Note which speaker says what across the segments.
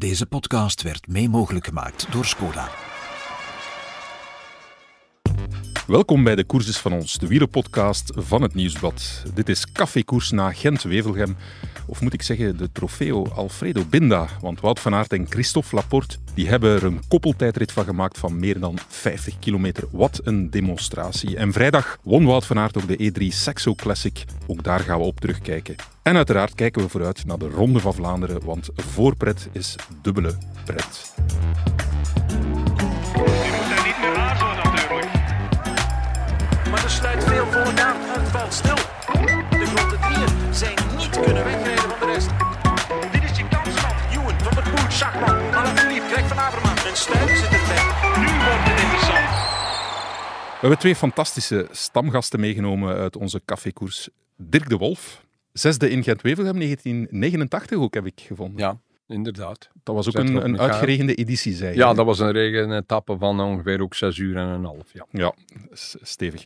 Speaker 1: Deze podcast werd mee mogelijk gemaakt door Skoda.
Speaker 2: Welkom bij de Koerses van ons, de wielerpodcast van het Nieuwsblad. Dit is Cafékoers na Gent-Wevelgem, of moet ik zeggen de Trofeo Alfredo Binda. Want Wout van Aert en Christophe Laporte die hebben er een koppeltijdrit van gemaakt van meer dan 50 kilometer. Wat een demonstratie. En vrijdag won Wout van Aert ook de E3 Saxo Classic. Ook daar gaan we op terugkijken. En uiteraard kijken we vooruit naar de Ronde van Vlaanderen, want voorpret is dubbele pret. We hebben twee fantastische stamgasten meegenomen uit onze cafékoers. Dirk de Wolf, zesde in Gent-Wevelgem 1989 ook, heb ik gevonden.
Speaker 3: Ja, inderdaad.
Speaker 2: Dat was ook
Speaker 3: Zet
Speaker 2: een, een uitgeregende editie, zei je.
Speaker 3: Ja, dat was een regenetappe van ongeveer ook zes uur en een half. Ja.
Speaker 2: Ja, stevig.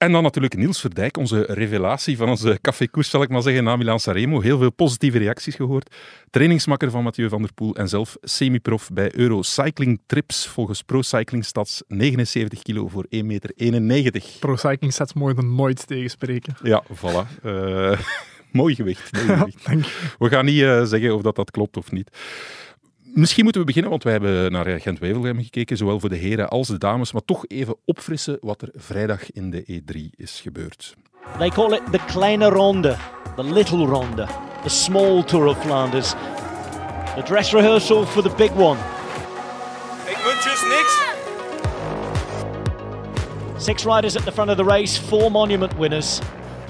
Speaker 2: En dan natuurlijk Niels Verdijk, onze revelatie van onze cafékoers, zal ik maar zeggen, na Milan Sanremo. Heel veel positieve reacties gehoord. Trainingsmakker van Mathieu van der Poel en zelf semi-prof bij Euro Cycling Trips. Volgens Pro Cycling Stats 79 kilo voor 1,91 meter.
Speaker 4: Pro Cycling Stats mogen er nooit tegenspreken.
Speaker 2: Ja, voilà. Eh, mooi gewicht. Mooi. We gaan niet eh, zeggen of dat, dat klopt of niet. Misschien moeten we beginnen, want wij hebben naar eh, Gent-Wevelgem gekeken, zowel voor de heren als de dames, maar toch even opfrissen wat er vrijdag in de E3 is gebeurd.
Speaker 5: They call it the Kleine Ronde, the Little Ronde, the small Tour of Flanders. The dress rehearsal for the big one.
Speaker 6: Ik muntjes, niks.
Speaker 5: Six riders at the front of the race, four monument winners.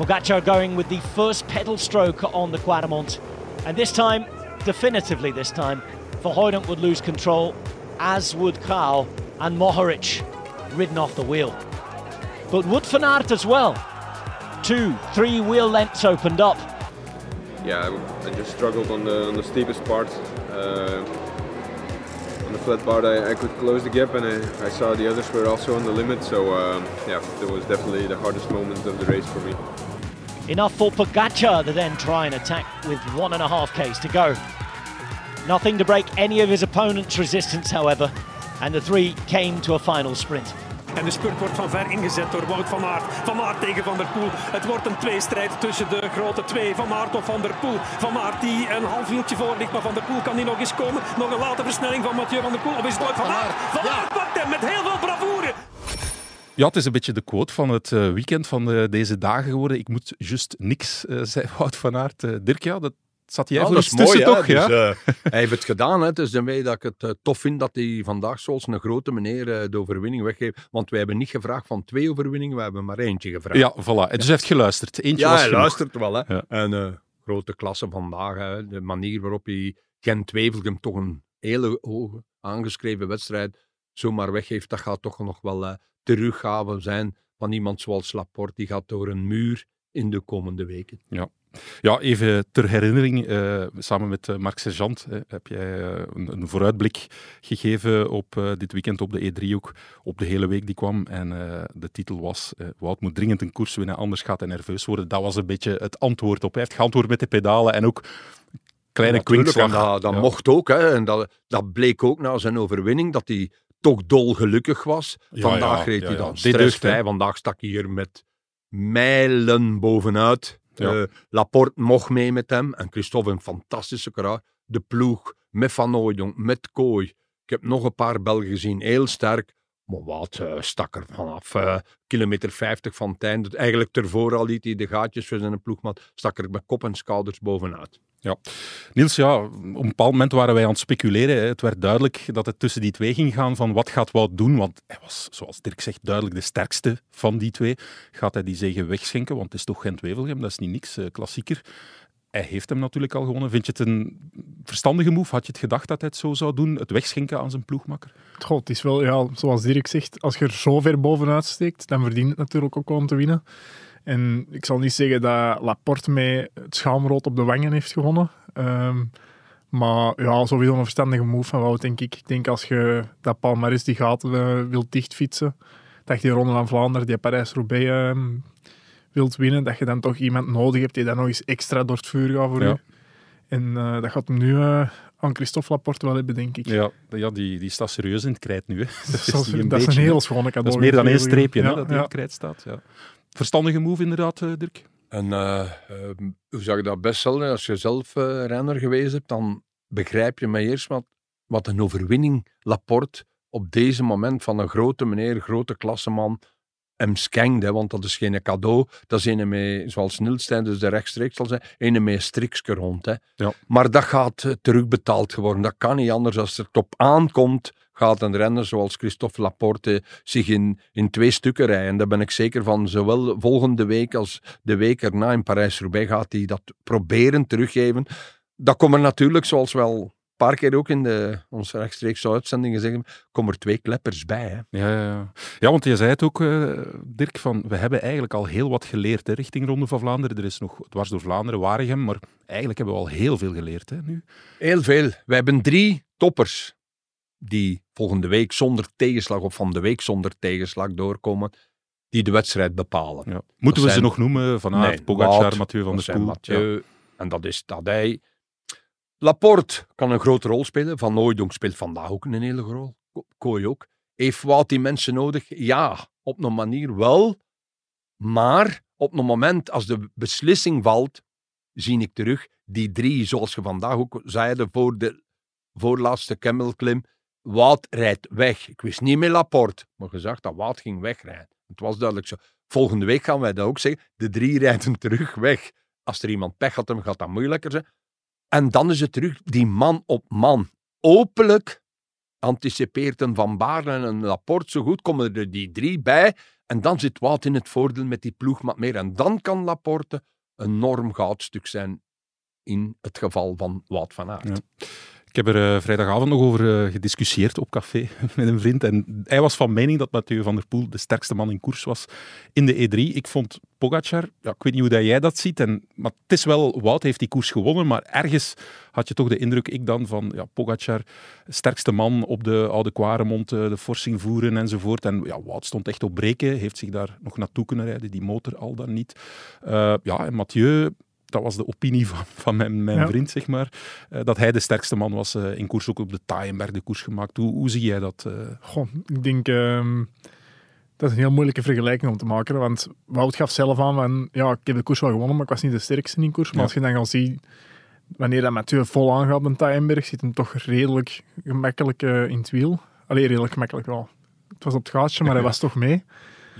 Speaker 5: Pogacar going with the first pedal stroke on the Quadamont. And this time, definitively this time, Verhoeven would lose control, as would Kaal and Mohoric ridden off the wheel. But would Van as well? Two, three wheel lengths opened up.
Speaker 7: yeah, I, just struggled on the on the steepest part. Uh, on the flat part, I, I could close the gap, and I, I saw the others were also on the limit. So um, yeah, that was definitely the hardest moment of the race for me.
Speaker 5: Enough for Pogacar to then try and attack with one and a half Ks to go. Nothing to break any of his opponent's resistance, however, and the three came to a final sprint.
Speaker 8: En de spurt wordt van ver ingezet door Wout van Aert. Van Aert tegen Van der Poel. Het wordt een tweestrijd tussen de grote twee. Van Aert of Van der Poel. Van Aert die een half wieltje voor ligt. Maar Van der Poel kan die nog eens komen. Nog een late versnelling van Mathieu Van der Poel. Of is het Wout van Aert? Van Aert pakt hem met heel veel bravoure.
Speaker 2: Ja, het is een beetje de quote van het eh, weekend van eh, deze dagen geworden. Ik moet juist niks, eh zei Wout van Aert. Dirk, ja, dat zat jij
Speaker 3: Ja,
Speaker 2: voor
Speaker 3: dat
Speaker 2: iets
Speaker 3: is mooi,
Speaker 2: toch? ja?
Speaker 3: Dus, eh, hij heeft het gedaan. Hè. Het is daarmee dat ik het tof vind dat hij vandaag zoals een grote meneer de overwinning weggeeft. Want wij hebben niet gevraagd van twee overwinningen, we hebben maar eentje gevraagd.
Speaker 2: ja, voilà. En Dus hij heeft geluisterd. Eentje
Speaker 3: Ja,
Speaker 2: was
Speaker 3: hij
Speaker 2: genoeg.
Speaker 3: luistert wel. Hè.
Speaker 2: Ja.
Speaker 3: En grote klasse vandaag. Hè. De manier waarop hij Gent-Wevelgem toch een hele hoge aangeschreven wedstrijd zomaar weggeeft, dat gaat toch nog wel teruggave zijn van iemand zoals Laporte. Die gaat door een muur in de komende weken.
Speaker 2: Ja, even ter herinnering, eh, samen met eh, Marc Sergeant heb jij eh, een, een vooruitblik gegeven op eh, dit weekend op de E3 ook, op de hele week die kwam. En eh, de titel was, eh, Wout moet dringend een koers winnen, anders gaat hij nerveus worden. Dat was een beetje het antwoord op. Hij heeft geantwoord met de pedalen en ook kleine
Speaker 3: Natuurlijk,
Speaker 2: kwinkslag.
Speaker 3: dat, dat
Speaker 2: Ja.
Speaker 3: mocht ook. Hè. En dat, dat bleek ook na zijn overwinning, dat hij toch dolgelukkig was. Vandaag
Speaker 2: ja,
Speaker 3: reed hij dan
Speaker 2: Dit hè.
Speaker 3: Vandaag stak hij hier met mijlen bovenuit. Eh, Laporte mocht mee met hem. En Christophe een fantastische karat. De ploeg met Van Ooydonk, met Kooi. Ik heb nog een paar Belgen gezien, heel sterk. Maar wat eh, stak er vanaf eh, kilometer 50 van het einde. Eigenlijk tervoor al liet hij de gaatjes voor zijn ploegmaat. Stak er met kop en schouders bovenuit.
Speaker 2: Ja. Niels, ja, op een bepaald moment waren wij aan het speculeren. Het werd duidelijk dat het tussen die twee ging gaan van wat gaat Wout doen. Want hij was, zoals Dirk zegt, duidelijk de sterkste van die twee. Gaat hij die zegen wegschenken? Want het is toch Gent-Wevelgem, dat is niet niks, eh, klassieker. Hij heeft hem natuurlijk al gewonnen. Vind je het een verstandige move? Had je het gedacht dat hij het zo zou doen? Het wegschenken aan zijn ploegmakker?
Speaker 4: Goh, het is wel, ja, zoals Dirk zegt, als je er zo ver bovenuit steekt, dan verdient het natuurlijk ook om te winnen. En ik zal niet zeggen dat Laporte met het schaamrood op de wangen heeft gewonnen. Ehm, maar ja, sowieso een verstandige move van Wout, denk ik. Ik denk als je dat Palmares die gaten eh, wilt dichtfietsen, dat je die Ronde van Vlaanderen, die Parijs-Roubaix ehm, wilt winnen, dat je dan toch iemand nodig hebt die dan nog eens extra door het vuur gaat voor
Speaker 2: Ja.
Speaker 4: u. En eh, dat gaat hem nu eh, aan Christophe Laporte wel hebben, denk ik.
Speaker 2: Ja, ja die, die staat serieus in het krijt nu. Hè.
Speaker 4: dat, is, dat een heel schone cadeau.
Speaker 2: Dat is meer dan één streepje hè,
Speaker 4: Ja,
Speaker 2: dat die in het krijt staat. Ja. Verstandige move inderdaad, eh, Dirk.
Speaker 3: En eh, eh, hoe zou je dat best stellen? Als je zelf eh, renner geweest hebt, dan begrijp je mij eerst wat, wat een overwinning Laporte op deze moment van een grote meneer, grote klasseman, hem. Hè, want dat is geen cadeau. Dat is een met, zoals Niels dus de rechtstreeks zal zijn, een met een strikske rond. Hè.
Speaker 2: Ja.
Speaker 3: Maar dat gaat terugbetaald worden. Dat kan niet anders. Als het erop aankomt, gaat een renner zoals Christophe Laporte zich in, in twee stukken rijden. Daar ben ik zeker van. Zowel volgende week als de week erna in Parijs-Roubaix gaat hij dat proberen teruggeven. Dat komt er natuurlijk, zoals wel een paar keer ook in de, onze rechtstreekse uitzendingen zeggen, komen er twee kleppers bij. Hè.
Speaker 2: Ja, ja, ja. ja, want je zei het ook, eh, Dirk, van we hebben eigenlijk al heel wat geleerd hè, richting Ronde van Vlaanderen. Er is nog dwars door Vlaanderen, Waregem, maar eigenlijk hebben we al heel veel geleerd hè, nu.
Speaker 3: Heel veel. We hebben drie toppers die volgende week zonder tegenslag of van de week zonder tegenslag doorkomen, die de wedstrijd bepalen.
Speaker 2: Ja. Moeten we
Speaker 3: zijn-
Speaker 2: ze nog noemen? Van Aert,
Speaker 3: Nee,
Speaker 2: Pogacar,
Speaker 3: Wout,
Speaker 2: Mathieu van der Poel.
Speaker 3: Mathieu. En dat is Tadej. Laporte kan een grote rol spelen. Van Nooijdonk speelt vandaag ook een hele rol. Ko- Kooi ook. Heeft Wout die mensen nodig? Ja, op een manier wel. Maar op een moment als de beslissing valt, zie ik terug die drie, zoals je vandaag ook zeiden voor de voorlaatste Kemmelklim. Wout rijdt weg. Ik wist niet meer Laporte, maar gezegd dat Wout ging wegrijden. Het was duidelijk zo. Volgende week gaan wij dat ook zeggen. De drie rijden terug weg. Als er iemand pech had, dan gaat dat moeilijker zijn. En dan is het terug die man op man. Openlijk anticipeert een Van Baarle en een Laporte zo goed, komen er die drie bij. En dan zit Wout in het voordeel met die ploegmaat meer. En dan kan Laporte een enorm goudstuk zijn in het geval van Wout van Aert.
Speaker 2: Ik heb er eh, vrijdagavond nog over eh, gediscussieerd op café met een vriend. En hij was van mening dat Mathieu van der Poel de sterkste man in koers was in de E3. Ik vond Pogacar, ja, ik weet niet hoe dat jij dat ziet, en, maar het is wel, Wout heeft die koers gewonnen, maar ergens had je toch de indruk, ik dan, van ja, Pogacar, sterkste man op de Oude Kwaremond, eh, de forsing voeren enzovoort. En ja, Wout stond echt op breken, heeft zich daar nog naartoe kunnen rijden, die motor al dan niet. Ja, en Mathieu, dat was de opinie van, van mijn, mijn
Speaker 4: Ja.
Speaker 2: vriend, zeg maar, eh, dat hij de sterkste man was eh, in koers, ook op de Taaienberg de koers gemaakt. Hoe, hoe zie jij dat? eh?
Speaker 4: Goh, ik denk ehm, dat is een heel moeilijke vergelijking om te maken. Want Wout gaf zelf aan van ja, ik heb de koers wel gewonnen, maar ik was niet de sterkste in koers. Maar
Speaker 2: Ja.
Speaker 4: als je dan gaat zien, wanneer dat Mathieu vol aangaat op een Taaienberg, zit hem toch redelijk gemakkelijk in het wiel. Allee, redelijk gemakkelijk wel. Het was op het gaatje, maar hij was toch mee.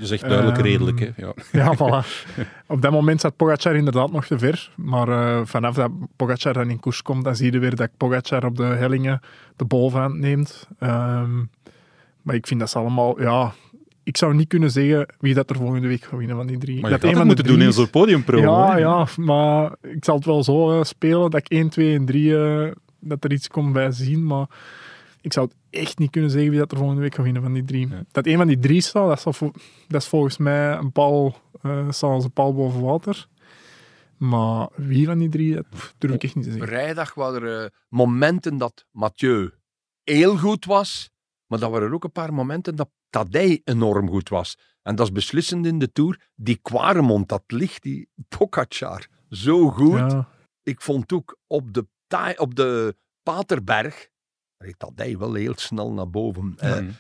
Speaker 2: Je zegt duidelijk
Speaker 4: Ehm,
Speaker 2: redelijk, hè? Ja.
Speaker 4: Ja, voilà. Op dat moment zat Pogacar inderdaad nog te ver. Maar eh, vanaf dat Pogacar dan in koers komt, dan zie je weer dat Pogacar op de hellingen de bovenhand neemt. Ehm, maar ik vind dat ze allemaal... Ja, ik zou niet kunnen zeggen wie dat er volgende week gaat winnen van die drie.
Speaker 2: Maar je
Speaker 4: dat
Speaker 2: had het moeten doen in zo'n podiumpromo.
Speaker 4: Ja,
Speaker 2: hè?
Speaker 4: ja, maar ik zal het wel zo eh, spelen dat ik 1, 2 en 3 eh, dat er iets komt bij zien. Maar ik zou het echt niet kunnen zeggen wie dat er volgende week gaat winnen van die drie.
Speaker 2: Ja.
Speaker 4: Dat een van die drie staat, dat is, al vo- dat is volgens mij een paal, eh staat als een paal boven water. Maar wie van die drie, dat durf ik echt niet te zeggen.
Speaker 3: Vrijdag waren er eh, momenten dat Mathieu heel goed was, maar dat waren er ook een paar momenten dat Tadej enorm goed was. En dat is beslissend in de Tour. Die Quaremont, dat ligt, die Pogacar, zo goed.
Speaker 4: Ja,
Speaker 3: Ik vond ook op de, op de Paterberg, reed Tadej wel heel snel naar boven. Eh,
Speaker 2: Mm.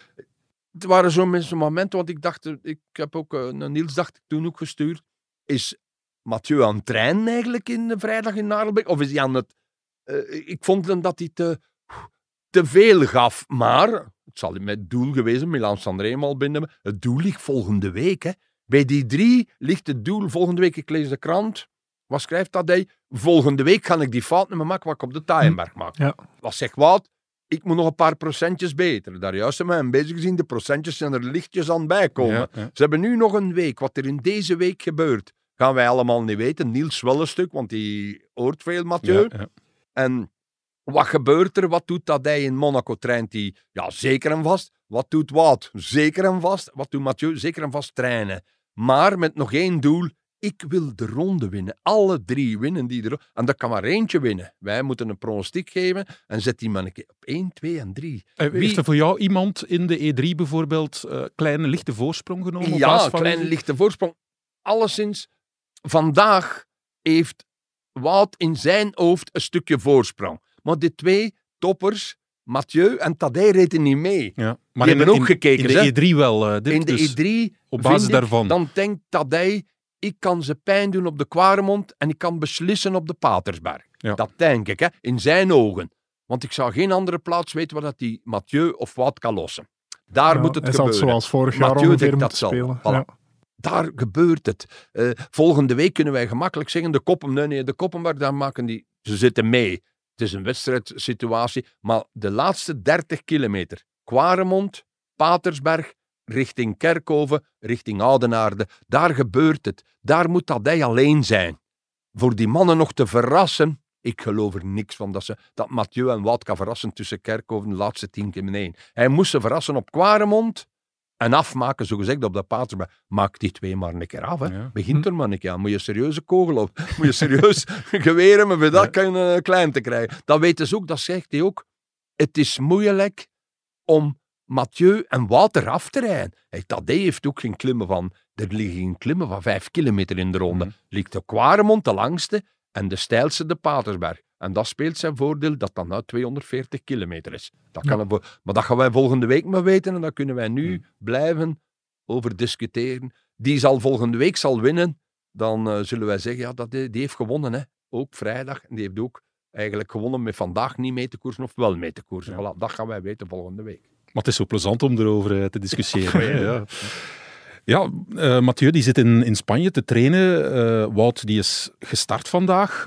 Speaker 3: het waren zo'n momenten, want ik dacht, eh, ik heb ook, eh, een Niels dacht ik toen ook gestuurd, is Mathieu aan het trainen eigenlijk in de vrijdag in Narelbeek? Of is hij aan het... eh, ik vond dan dat hij te, te veel gaf, maar het zal met doel geweest zijn, Milan Sanremo al binnen. Het doel ligt volgende week. Hè. Bij die drie ligt het doel volgende week. Ik lees de krant. Wat schrijft dat hij? Volgende week ga ik die fout niet meer maken wat ik op de Taaienberg maak.
Speaker 4: Ja.
Speaker 3: Wat zegt Wout? Ik moet nog een paar procentjes beter. Daar juist zijn we aan bezig gezien. De procentjes zijn er lichtjes aan bijkomen.
Speaker 2: Ja, ja.
Speaker 3: Ze hebben nu nog een week. Wat er in deze week gebeurt, gaan wij allemaal niet weten. Niels wel een stuk, want die hoort veel, Mathieu.
Speaker 2: Ja.
Speaker 3: En wat gebeurt er? Wat doet dat hij in Monaco? Traint hij? Ja, zeker en vast. Wat doet Wout? Zeker en vast. Wat doet Mathieu? Zeker en vast trainen. Maar met nog één doel. Ik wil de ronde winnen. Alle drie winnen die er. En dat kan maar eentje winnen. Wij moeten een pronostiek geven en zet die man een keer op 1, 2 en 3.
Speaker 2: Eh,
Speaker 3: Wie-
Speaker 2: Heeft er voor jou iemand in de E3 bijvoorbeeld eh, kleine lichte voorsprong genomen?
Speaker 3: Ja,
Speaker 2: van-
Speaker 3: kleine lichte voorsprong. Alleszins, vandaag heeft Wout in zijn hoofd een stukje voorsprong. Maar de twee, toppers, Mathieu en Tadej reden niet mee.
Speaker 2: Ja.
Speaker 3: Die hebben
Speaker 2: in-
Speaker 3: ook gekeken,
Speaker 2: In
Speaker 3: hè?
Speaker 2: de E3 wel, eh,
Speaker 3: In de
Speaker 2: dus
Speaker 3: E3,
Speaker 2: op basis daarvan.
Speaker 3: dan denkt Tadej, ik kan ze pijn doen op de Quaremont en ik kan beslissen op de Patersberg.
Speaker 2: Ja.
Speaker 3: Dat denk ik, hè, in zijn ogen. Want ik zou geen andere plaats weten waar dat die Mathieu of Wout kan lossen. Daar
Speaker 4: Ja,
Speaker 3: moet het gebeuren.
Speaker 4: zoals vorig jaar
Speaker 3: Mathieu
Speaker 4: ongeveer
Speaker 3: dat
Speaker 4: spelen.
Speaker 3: Voilà.
Speaker 4: Ja.
Speaker 3: Daar gebeurt het. Eh, volgende week kunnen wij gemakkelijk zeggen, de koppen, nee, nee, de koppenberg, daar maken die, ze zitten mee. Het is een wedstrijdsituatie, maar de laatste 30 kilometer, Quaremont, Patersberg, richting Kerkhoven, richting Oudenaarde, daar gebeurt het. Daar moet Tadij alleen zijn. Voor die mannen nog te verrassen, ik geloof er niks van dat, ze, dat Mathieu en Wout kan verrassen tussen Kerkhoven de laatste 10 kilometer. Hij moest ze verrassen op Quaremont en afmaken, zogezegd, op de Patersberg. Maak die twee maar een keer af. Hè.
Speaker 2: Ja.
Speaker 3: Begint er maar een keer aan. Moet je serieuze kogel op. Moet je serieus geweren, maar voor dat kan je een klein te krijgen. Dat weten ze ook, dat zegt hij ook. Het is moeilijk om Mathieu en Wouter af te rijden. Hey, Tadej heeft ook geen klimmen van... Er liggen geen klimmen van vijf kilometer in de ronde.
Speaker 2: Mhm.
Speaker 3: Ligt de Quaremont de langste en de steilste de Patersberg. En dat speelt zijn voordeel dat dat nou 240 kilometer is. Dat kan
Speaker 4: Ja.
Speaker 3: een vo- maar dat gaan wij volgende week maar weten en daar kunnen wij nu
Speaker 2: Mhm.
Speaker 3: blijven over discussiëren. Die zal volgende week zal winnen. Dan eh, zullen wij zeggen, ja, dat, die die heeft gewonnen. Hè. Ook vrijdag. En die heeft ook eigenlijk gewonnen met vandaag niet mee te koersen of wel mee te koersen.
Speaker 2: Ja.
Speaker 3: Voilà, dat gaan wij weten volgende week.
Speaker 2: Maar het is zo plezant om erover eh, te discussiëren. hè, ja. Ja, eh, Mathieu die zit in, in Spanje te trainen. Eh, Wout die is gestart vandaag.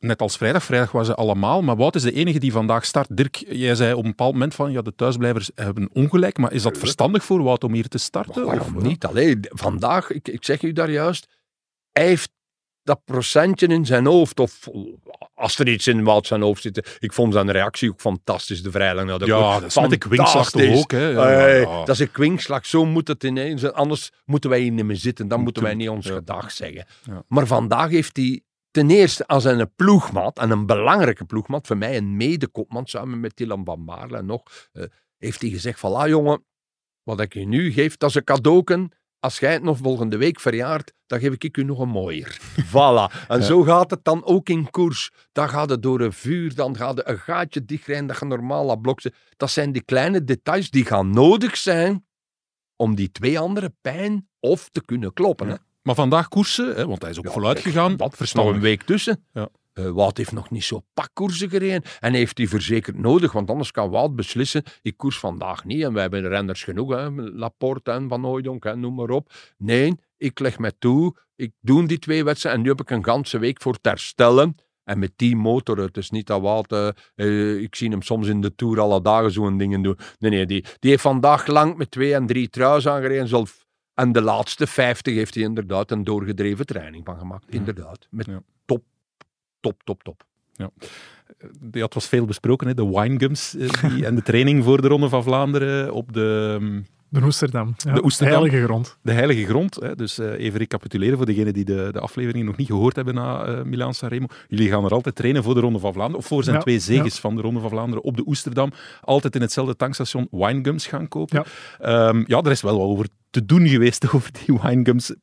Speaker 2: Net als vrijdag. Vrijdag waren ze allemaal. Maar Wout is de enige die vandaag start. Dirk, jij zei op een bepaald moment van ja, de thuisblijvers hebben ongelijk. Maar is dat verstandig voor Wout om hier te starten?
Speaker 3: Maar waarom
Speaker 2: Of-
Speaker 3: niet? Allee, vandaag, ik, ik zeg u daar juist, hij heeft dat procentje in zijn hoofd. Of als er iets in Wout zijn hoofd zit. Ik vond zijn reactie ook fantastisch, de vrijdag. naar de
Speaker 2: Ja, dat is met de kwinkslag toch ook. Hè? Ja,
Speaker 3: Hey,
Speaker 2: ja.
Speaker 3: Dat is een kwinkslag, zo moet het ineens. Anders moeten wij hier niet meer zitten. Dan moeten wij niet ons gedag zeggen. Maar vandaag heeft hij ten eerste als een ploegmaat, en een belangrijke ploegmaat, voor mij een medekopman, samen met Dylan van Baarle nog, eh, heeft hij gezegd, voilà jongen, wat ik je nu geef, dat is een cadeauken. Als jij het nog volgende week verjaart, dan geef ik u nog een mooier. Voilà. En zo gaat het dan ook in koers. Dan gaat het door een vuur, dan gaat het een gaatje dichtrijden, dat je normaal laat bloksen. Dat zijn die kleine details die gaan nodig zijn om die twee andere pijn of te kunnen kloppen. Hè?
Speaker 2: Maar vandaag koersen, hè, want hij is ook
Speaker 3: Ja,
Speaker 2: voluit
Speaker 3: zeg,
Speaker 2: gegaan.
Speaker 3: Wat, er
Speaker 2: Verstandig.
Speaker 3: een week tussen.
Speaker 2: Ja.
Speaker 3: Eh, Wout heeft nog niet zo pakkoersen gereden. En heeft hij verzekerd nodig, want anders kan Wout beslissen, ik koers vandaag niet. En wij hebben renners genoeg, hè, Laporte en Van Hooijdonk, hè, noem maar op. Nee, ik leg mij toe, ik doe die twee wedstrijden en nu heb ik een ganse week voor te herstellen. En met die motor, het is niet dat Wout, eh, eh, ik zie hem soms in de Tour alle dagen zo'n dingen doen. Nee, nee, die, die heeft vandaag lang met twee en drie truis aangereden. Zelf en de laatste 50 heeft hij inderdaad een doorgedreven training van gemaakt. Inderdaad. Met
Speaker 2: Ja.
Speaker 3: Top, top, top.
Speaker 2: Ja, het was veel besproken, hè? de winegums eh, die, en de training voor de Ronde van Vlaanderen op de, ehm,
Speaker 4: De Oesterdam. Ja,
Speaker 2: De Oesterdam.
Speaker 4: Heilige grond.
Speaker 2: de heilige grond. Hè? Dus eh, even recapituleren voor degenen die de, de aflevering nog niet gehoord hebben na eh Milaan Sanremo. Jullie gaan er altijd trainen voor de Ronde van Vlaanderen, of voor zijn
Speaker 4: Ja,
Speaker 2: twee zeges van de Ronde van Vlaanderen op de Oesterdam. Altijd in hetzelfde tankstation winegums gaan kopen.
Speaker 4: Ja.
Speaker 2: Ehm, ja, er is wel wat over te doen geweest over die winegums.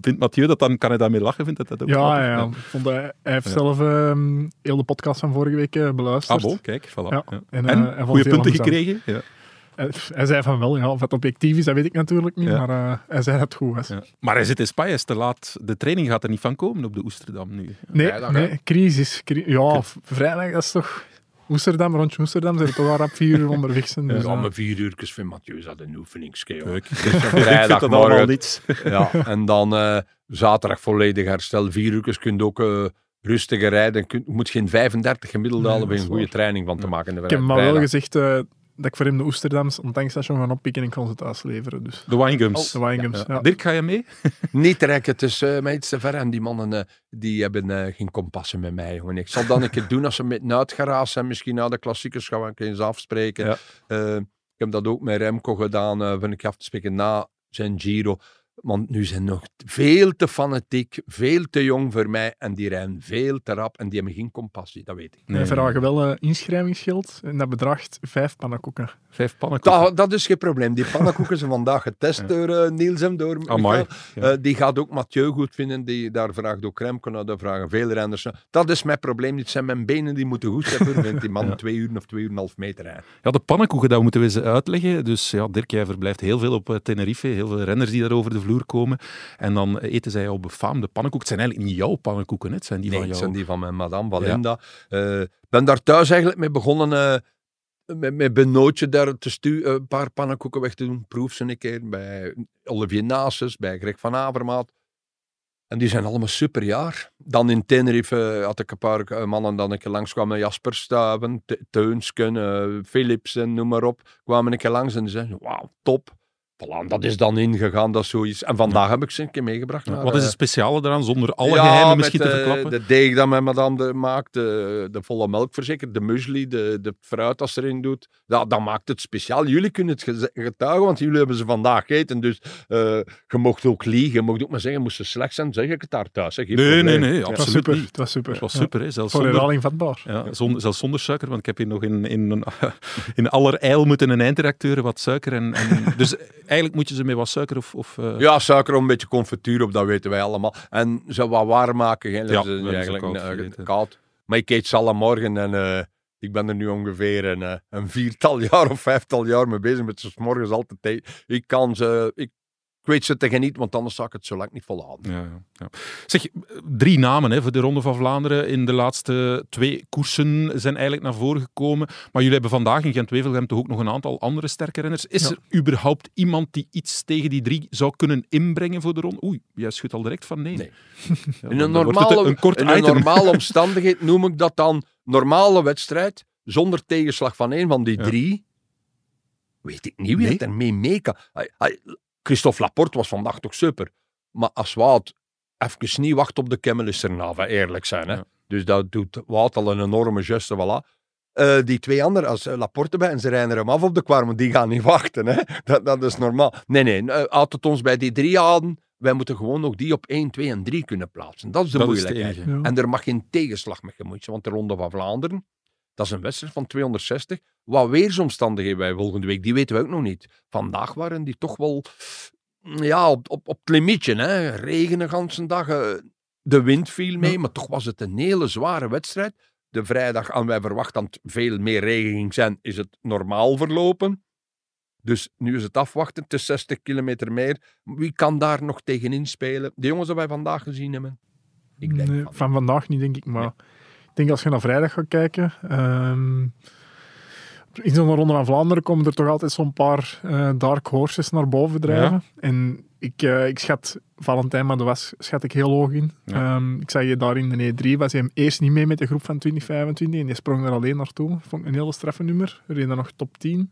Speaker 2: Vindt Mathieu dat dan, kan hij daarmee lachen? Vindt hij dat ook
Speaker 4: Ja, ja, ja. Ik Vond hij, hij heeft
Speaker 2: Ja.
Speaker 4: zelf ehm, heel de podcast van vorige week eh, beluisterd.
Speaker 2: Ah, bon, kijk, voilà.
Speaker 4: Ja, en,
Speaker 2: En,
Speaker 4: eh,
Speaker 2: goede punten gekregen? Ja.
Speaker 4: Hij, hij zei van wel, ja, of het objectief is, dat weet ik natuurlijk niet, maar eh, hij zei dat het goed was.
Speaker 2: Maar hij zit in Spanje, te laat. De training gaat er niet van komen op de Oesterdam nu.
Speaker 4: Nee,
Speaker 3: Vrijdag, hè?
Speaker 4: nee, crisis. cri- ja, vrijdag, dat is toch... Oesterdam, rondje Oesterdam, zijn we toch al rap vier uur onderweg zijn. Dus,
Speaker 3: Ja, maar vier uurtjes van Mathieu is dat een oefeningske.
Speaker 2: Leuk.
Speaker 3: Dus
Speaker 2: Ik vind dat allemaal
Speaker 3: vrijdagmorgen.
Speaker 2: niets.
Speaker 3: Ja, en dan eh, zaterdag volledig herstel. Vier uurtjes kun je ook eh, rustiger rijden. Je moet geen 35 gemiddeld halen om een goede
Speaker 4: waar.
Speaker 3: training van te maken. in de
Speaker 4: ik heb
Speaker 3: vrijdag.
Speaker 4: wel gezegd eh, dat ik voor hem de Oesterdams een tankstation ga oppikken en ik kon ze thuis leveren. Dus.
Speaker 2: De winegums.
Speaker 4: De Wijngums, ja.
Speaker 2: Dirk, ga je mee?
Speaker 3: Niet trekken, het is eh, mij iets te ver. En die mannen eh, die hebben eh, geen kompassen met mij. Jongen. Ik zal dan een keer doen als ze met een uitgeraasd zijn. Misschien na de klassiekers gaan we eens afspreken.
Speaker 2: Ja.
Speaker 3: Eh, ik heb dat ook met Remco gedaan, uh, vind ik af te spreken, na zijn Giro. Want nu zijn nog veel te fanatiek, veel te jong voor mij. En die rijden veel te rap en die hebben geen compassie, dat weet ik.
Speaker 4: Wij vragen wel een inschrijvingsgeld en dat bedraagt vijf pannenkoeken.
Speaker 2: Vijf pannenkoeken.
Speaker 3: Dat, dat is geen probleem. Die pannenkoeken zijn vandaag getest door eh, Niels en door
Speaker 2: Amai.
Speaker 3: Michael. Eh, die gaat ook Mathieu goed vinden. Die, daar vraagt ook Remco naar. Daar vragen veel renners naar. Dat is mijn probleem. Het zijn mijn benen die moeten goed zijn voor die man twee uur of twee uur en een half meter rijden.
Speaker 2: Ja, de pannenkoeken, dat moeten we eens uitleggen. Dus ja, Dirk, jij verblijft heel veel op eh, Tenerife. Heel veel renners die daar over de vloer komen. En dan eten zij jouw befaamde pannenkoeken. Het zijn eigenlijk niet jouw pannenkoeken, hè. het zijn die
Speaker 3: Nee,
Speaker 2: van
Speaker 3: het
Speaker 2: jou.
Speaker 3: zijn die van mijn madame Valinda. Eh, Ik ben daar thuis eigenlijk mee begonnen... eh, met, met Benootje daar te stu eh, een paar pannenkoeken weg te doen. Proef ze een keer bij Olivier Nasus, bij Greg van Avermaat. En die zijn allemaal superjaar. Dan in Tenerife had ik een paar mannen dan keer langs kwamen. Jasper Stuiven, Te- Teunsken, Philips en noem maar op. Kwamen een keer langs en die zeiden, wauw, top. Voilà, dat is dan ingegaan, dat is zoiets. En vandaag heb ik ze een keer meegebracht.
Speaker 2: Ja,
Speaker 3: naar,
Speaker 2: Wat is
Speaker 3: eh,
Speaker 2: het speciale eraan, zonder alle
Speaker 3: ja,
Speaker 2: geheimen
Speaker 3: met,
Speaker 2: misschien te
Speaker 3: eh,
Speaker 2: verklappen?
Speaker 3: De deeg dat mijn madame de, maakt, de, de volle melk verzekerd, de muesli, de, de fruit dat ze erin doet. Dat, dat maakt het speciaal. Jullie kunnen het getuigen, want jullie hebben ze vandaag gegeten. Dus eh, je mocht ook liegen. Je mocht ook maar zeggen, moest ze slecht zijn, zeg ik het daar thuis. Geen
Speaker 2: Nee, nee,
Speaker 3: probleem.
Speaker 2: nee,
Speaker 3: Ja.
Speaker 4: Het was
Speaker 2: absoluut
Speaker 4: super.
Speaker 2: niet.
Speaker 4: Het was super.
Speaker 2: Het was super, hè. Zelfs
Speaker 4: Voor
Speaker 2: zonder,
Speaker 4: herhaling vatbaar.
Speaker 2: ja, zonder, zelfs zonder suiker, want ik heb hier nog in, in, een- in allerijl moeten een eindredacteur wat suiker. En, en, dus eigenlijk moet je ze met wat suiker of... of eh,
Speaker 3: Ja, suiker om een beetje confituur op, dat weten wij allemaal. En ze wat warm maken, geen,
Speaker 2: Ja, ze
Speaker 3: eigenlijk
Speaker 2: koud
Speaker 3: eh, koud. Maar ik eet ze alle morgen en eh, ik ben er nu ongeveer een, een viertal jaar of vijftal jaar mee bezig met ze 's morgens altijd. Ik kan ze, ik weet ze te genieten, want anders zou ik het zo lang niet volhouden.
Speaker 2: Ja, ja, ja. Zeg, drie namen hè, voor de Ronde van Vlaanderen in de laatste twee koersen zijn eigenlijk naar voren gekomen. Maar jullie hebben vandaag in Gent-Wevelgem toch ook nog een aantal andere sterke renners. Is
Speaker 4: Ja.
Speaker 2: er überhaupt iemand die iets tegen die drie zou kunnen inbrengen voor de ronde? Oei, jij schudt al direct van nee.
Speaker 3: Nee.
Speaker 2: Ja,
Speaker 3: In een, normale,
Speaker 2: een kort
Speaker 3: in een normale omstandigheid noem ik dat dan normale wedstrijd, zonder tegenslag van één van die
Speaker 2: Ja.
Speaker 3: drie. Weet ik niet wie
Speaker 2: Nee.
Speaker 3: het ermee mee kan. Christophe Laporte was vandaag toch super. Maar als Wout even niet wacht op de Kemmel is er na, eerlijk zijn. Hè?
Speaker 2: Ja.
Speaker 3: Dus dat doet Wout al een enorme geste, voilà. Eh, die twee anderen, als eh, Laporte bij en ze rijden hem af op de kwarm, die gaan niet wachten. Hè? Dat, dat is normaal. Nee, nee, uh, had het ons bij die drie houden, wij moeten gewoon nog die op 1, 2 en 3 kunnen plaatsen. Dat is de
Speaker 2: Dat is het
Speaker 3: moeilijkheid.
Speaker 4: Ja.
Speaker 3: En er mag geen tegenslag mee gemoeid zijn, want de Ronde van Vlaanderen, dat is een wedstrijd van 260. Wat weersomstandigheden wij volgende week, die weten we ook nog niet. Vandaag waren die toch wel ja, op, op, op het limietje. Hè. Regen de ganse dag, eh, de wind viel mee, maar toch was het een hele zware wedstrijd. De vrijdag, en wij verwachten dat veel meer regen ging zijn, is het normaal verlopen. Dus nu is het afwachten, het is 60 kilometer meer. Wie kan daar nog tegenin spelen? De jongens die wij vandaag gezien hebben? Ik denk
Speaker 4: Nee,
Speaker 3: van
Speaker 4: van vandaag niet, denk ik. Maar denk als je naar vrijdag gaat kijken. ehm, in zo'n Ronde van Vlaanderen komen er toch altijd zo'n paar eh, dark horses naar boven drijven. En ik, eh, ik schat Valentijn Madouas schat ik heel hoog in.
Speaker 2: Ja.
Speaker 4: Ehm, ik zag je daar in de E3, was hij hem eerst niet mee met de groep van 2025 en die sprong er alleen naartoe. Vond ik een hele straffe nummer. Reed dan nog top 10.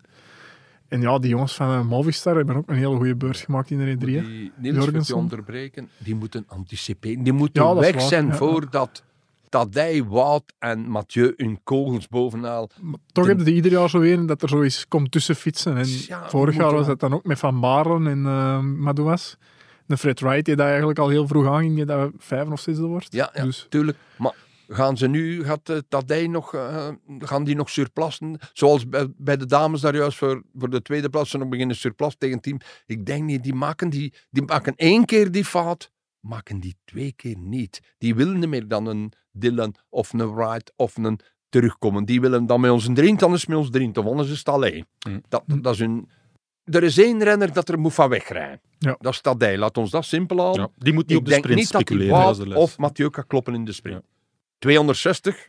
Speaker 4: En ja, die jongens van eh, Movistar hebben ook een hele goede beurs gemaakt in de E3. hè.
Speaker 3: Die je
Speaker 4: Jorgensen.
Speaker 3: onderbreken. Die moeten anticiperen. Die moeten
Speaker 4: Ja,
Speaker 3: weg zijn
Speaker 4: ja.
Speaker 3: voordat Tadej, Wout en Mathieu hun kogels bovenaan.
Speaker 4: Maar toch hebben ze ieder jaar zo weer dat er zoiets komt tussen fietsen. En
Speaker 3: Ja,
Speaker 4: vorig jaar was dat dan ook met Van Baarlen en eh Madouas. De Fred Wright, die dat eigenlijk al heel vroeg aanging, die dat vijfde of zesde wordt.
Speaker 3: Ja, ja
Speaker 4: Dus
Speaker 3: tuurlijk. Maar gaan ze nu, gaat uh, nog, eh, gaan die nog surplassen? Zoals bij, bij de dames daar juist voor, voor de tweede plaats, ze nog beginnen surplas tegen het team. Ik denk niet, die maken, die, die maken één keer die fout, maken die twee keer niet. Die willen niet meer dan een Dylan of een Wright of een terugkomen. Die willen dan met ons dan is het met ons drieën. Of anders is het alleen.
Speaker 2: Mm.
Speaker 3: Dat, dat is hun... Er is één renner dat er moet van wegrijden.
Speaker 4: Ja.
Speaker 3: Dat is Tadej. Laat ons dat simpel houden.
Speaker 2: Ja, die moet niet
Speaker 3: Ik
Speaker 2: op de sprint
Speaker 3: niet
Speaker 2: speculeren. dat de les.
Speaker 3: of Mathieu kan kloppen in de sprint.
Speaker 2: Ja.
Speaker 3: 260,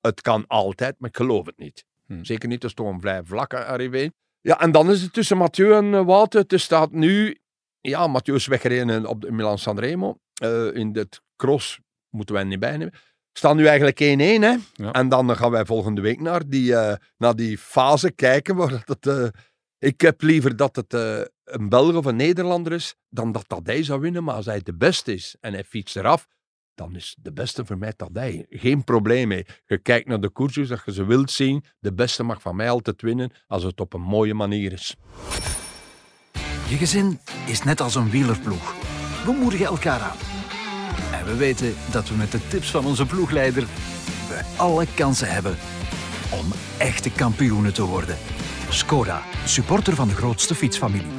Speaker 3: het kan altijd, maar ik geloof het niet.
Speaker 2: Hmm.
Speaker 3: Zeker niet, is toch een vrij vlakke arrivé. Ja, en dan is het tussen Mathieu en uh, Wout. Het staat nu... Ja, Mathieu is weggereden op de Milan Sanremo. Uh, in de cross moeten wij niet bijnemen. Staan nu eigenlijk 1-1, hè?
Speaker 2: Ja.
Speaker 3: En dan gaan wij volgende week naar die, uh, naar die fase kijken waar het... Uh, ik heb liever dat het een Belg of een Nederlander is, dan dat Tadej zou winnen. Maar als hij de beste is en hij fietst eraf, dan is de beste voor mij Tadej. Geen probleem mee. Je kijkt naar de koersjes, dat je ze wilt zien. De beste mag van mij altijd winnen, als het op een mooie manier is.
Speaker 1: Je gezin is net als een wielerploeg. We moedigen elkaar aan. En we weten dat we met de tips van onze ploegleider we alle kansen hebben om echte kampioenen te worden. Skoda, supporter van de grootste fietsfamilie.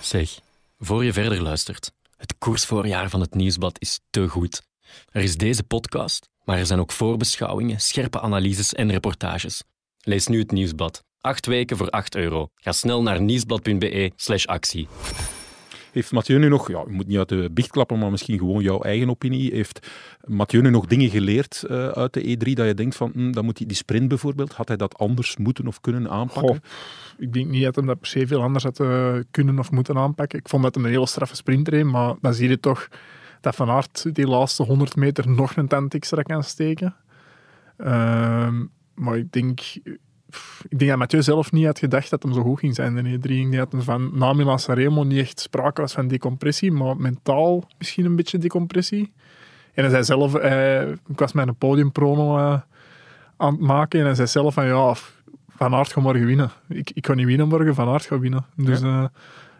Speaker 9: Zeg, voor je verder luistert, het koersvoorjaar van het Nieuwsblad is te goed. Er is deze podcast, maar er zijn ook voorbeschouwingen, scherpe analyses en reportages. Lees nu het Nieuwsblad. Acht weken voor 8 euro. Ga snel naar nieuwsblad.be slash actie.
Speaker 2: Heeft Mathieu nu nog, ja, je moet niet uit de biecht klappen, maar misschien gewoon jouw eigen opinie. Heeft Mathieu nu nog dingen geleerd eh, uit de E3 dat je denkt van, hm, dan moet hij die sprint bijvoorbeeld, had hij dat anders moeten of kunnen aanpakken?
Speaker 4: Goh, ik denk niet dat hij dat per se veel anders had eh, kunnen of moeten aanpakken. Ik vond dat hem een hele straffe sprinter heeft, maar dan zie je toch dat Van Aert die laatste 100 meter nog een tand extra kan steken. Ehm, maar ik denk, ik denk dat Mathieu zelf niet had gedacht dat hem zo goed ging zijn in de E3. Ik denk dat hem van na Milan Sanremo niet echt sprake was van decompressie, maar mentaal misschien een beetje decompressie. En hij zei zelf, eh, ik was mijn podiumprono eh, aan het maken en hij zei zelf van ja, Van Aert gaat morgen winnen. Ik, ik ga niet winnen morgen, Van Aert gaat winnen. Dus eh,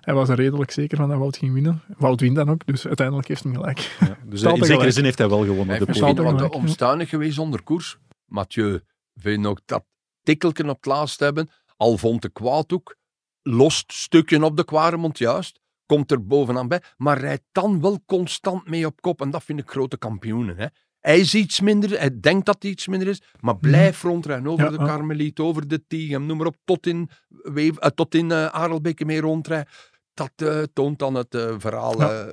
Speaker 4: hij was er redelijk zeker van dat Wout ging winnen. Wout wint dan ook, dus uiteindelijk heeft hij gelijk.
Speaker 2: Ja, dus in
Speaker 4: er
Speaker 2: zekere
Speaker 4: gelijk.
Speaker 2: zin heeft hij wel gewonnen
Speaker 3: Hij
Speaker 2: op de
Speaker 4: ja.
Speaker 3: omstandig geweest onder koers. Mathieu, vind je ook dat tikkelken op het laatst hebben? Al vond de kwaad ook, lost stukje op de Kwaremond juist, komt er bovenaan bij, maar rijdt dan wel constant mee op kop. En dat vind ik grote kampioenen. Hè. Hij is iets minder, hij denkt dat hij iets minder is, maar blijf rondrijden over
Speaker 4: Ja,
Speaker 3: de
Speaker 4: ja.
Speaker 3: Karmeliet, over de Tiegem, noem maar op, tot in, eh, tot in eh, Arelbeke mee rondrijden. Dat eh, toont dan het verhaal
Speaker 4: Ja.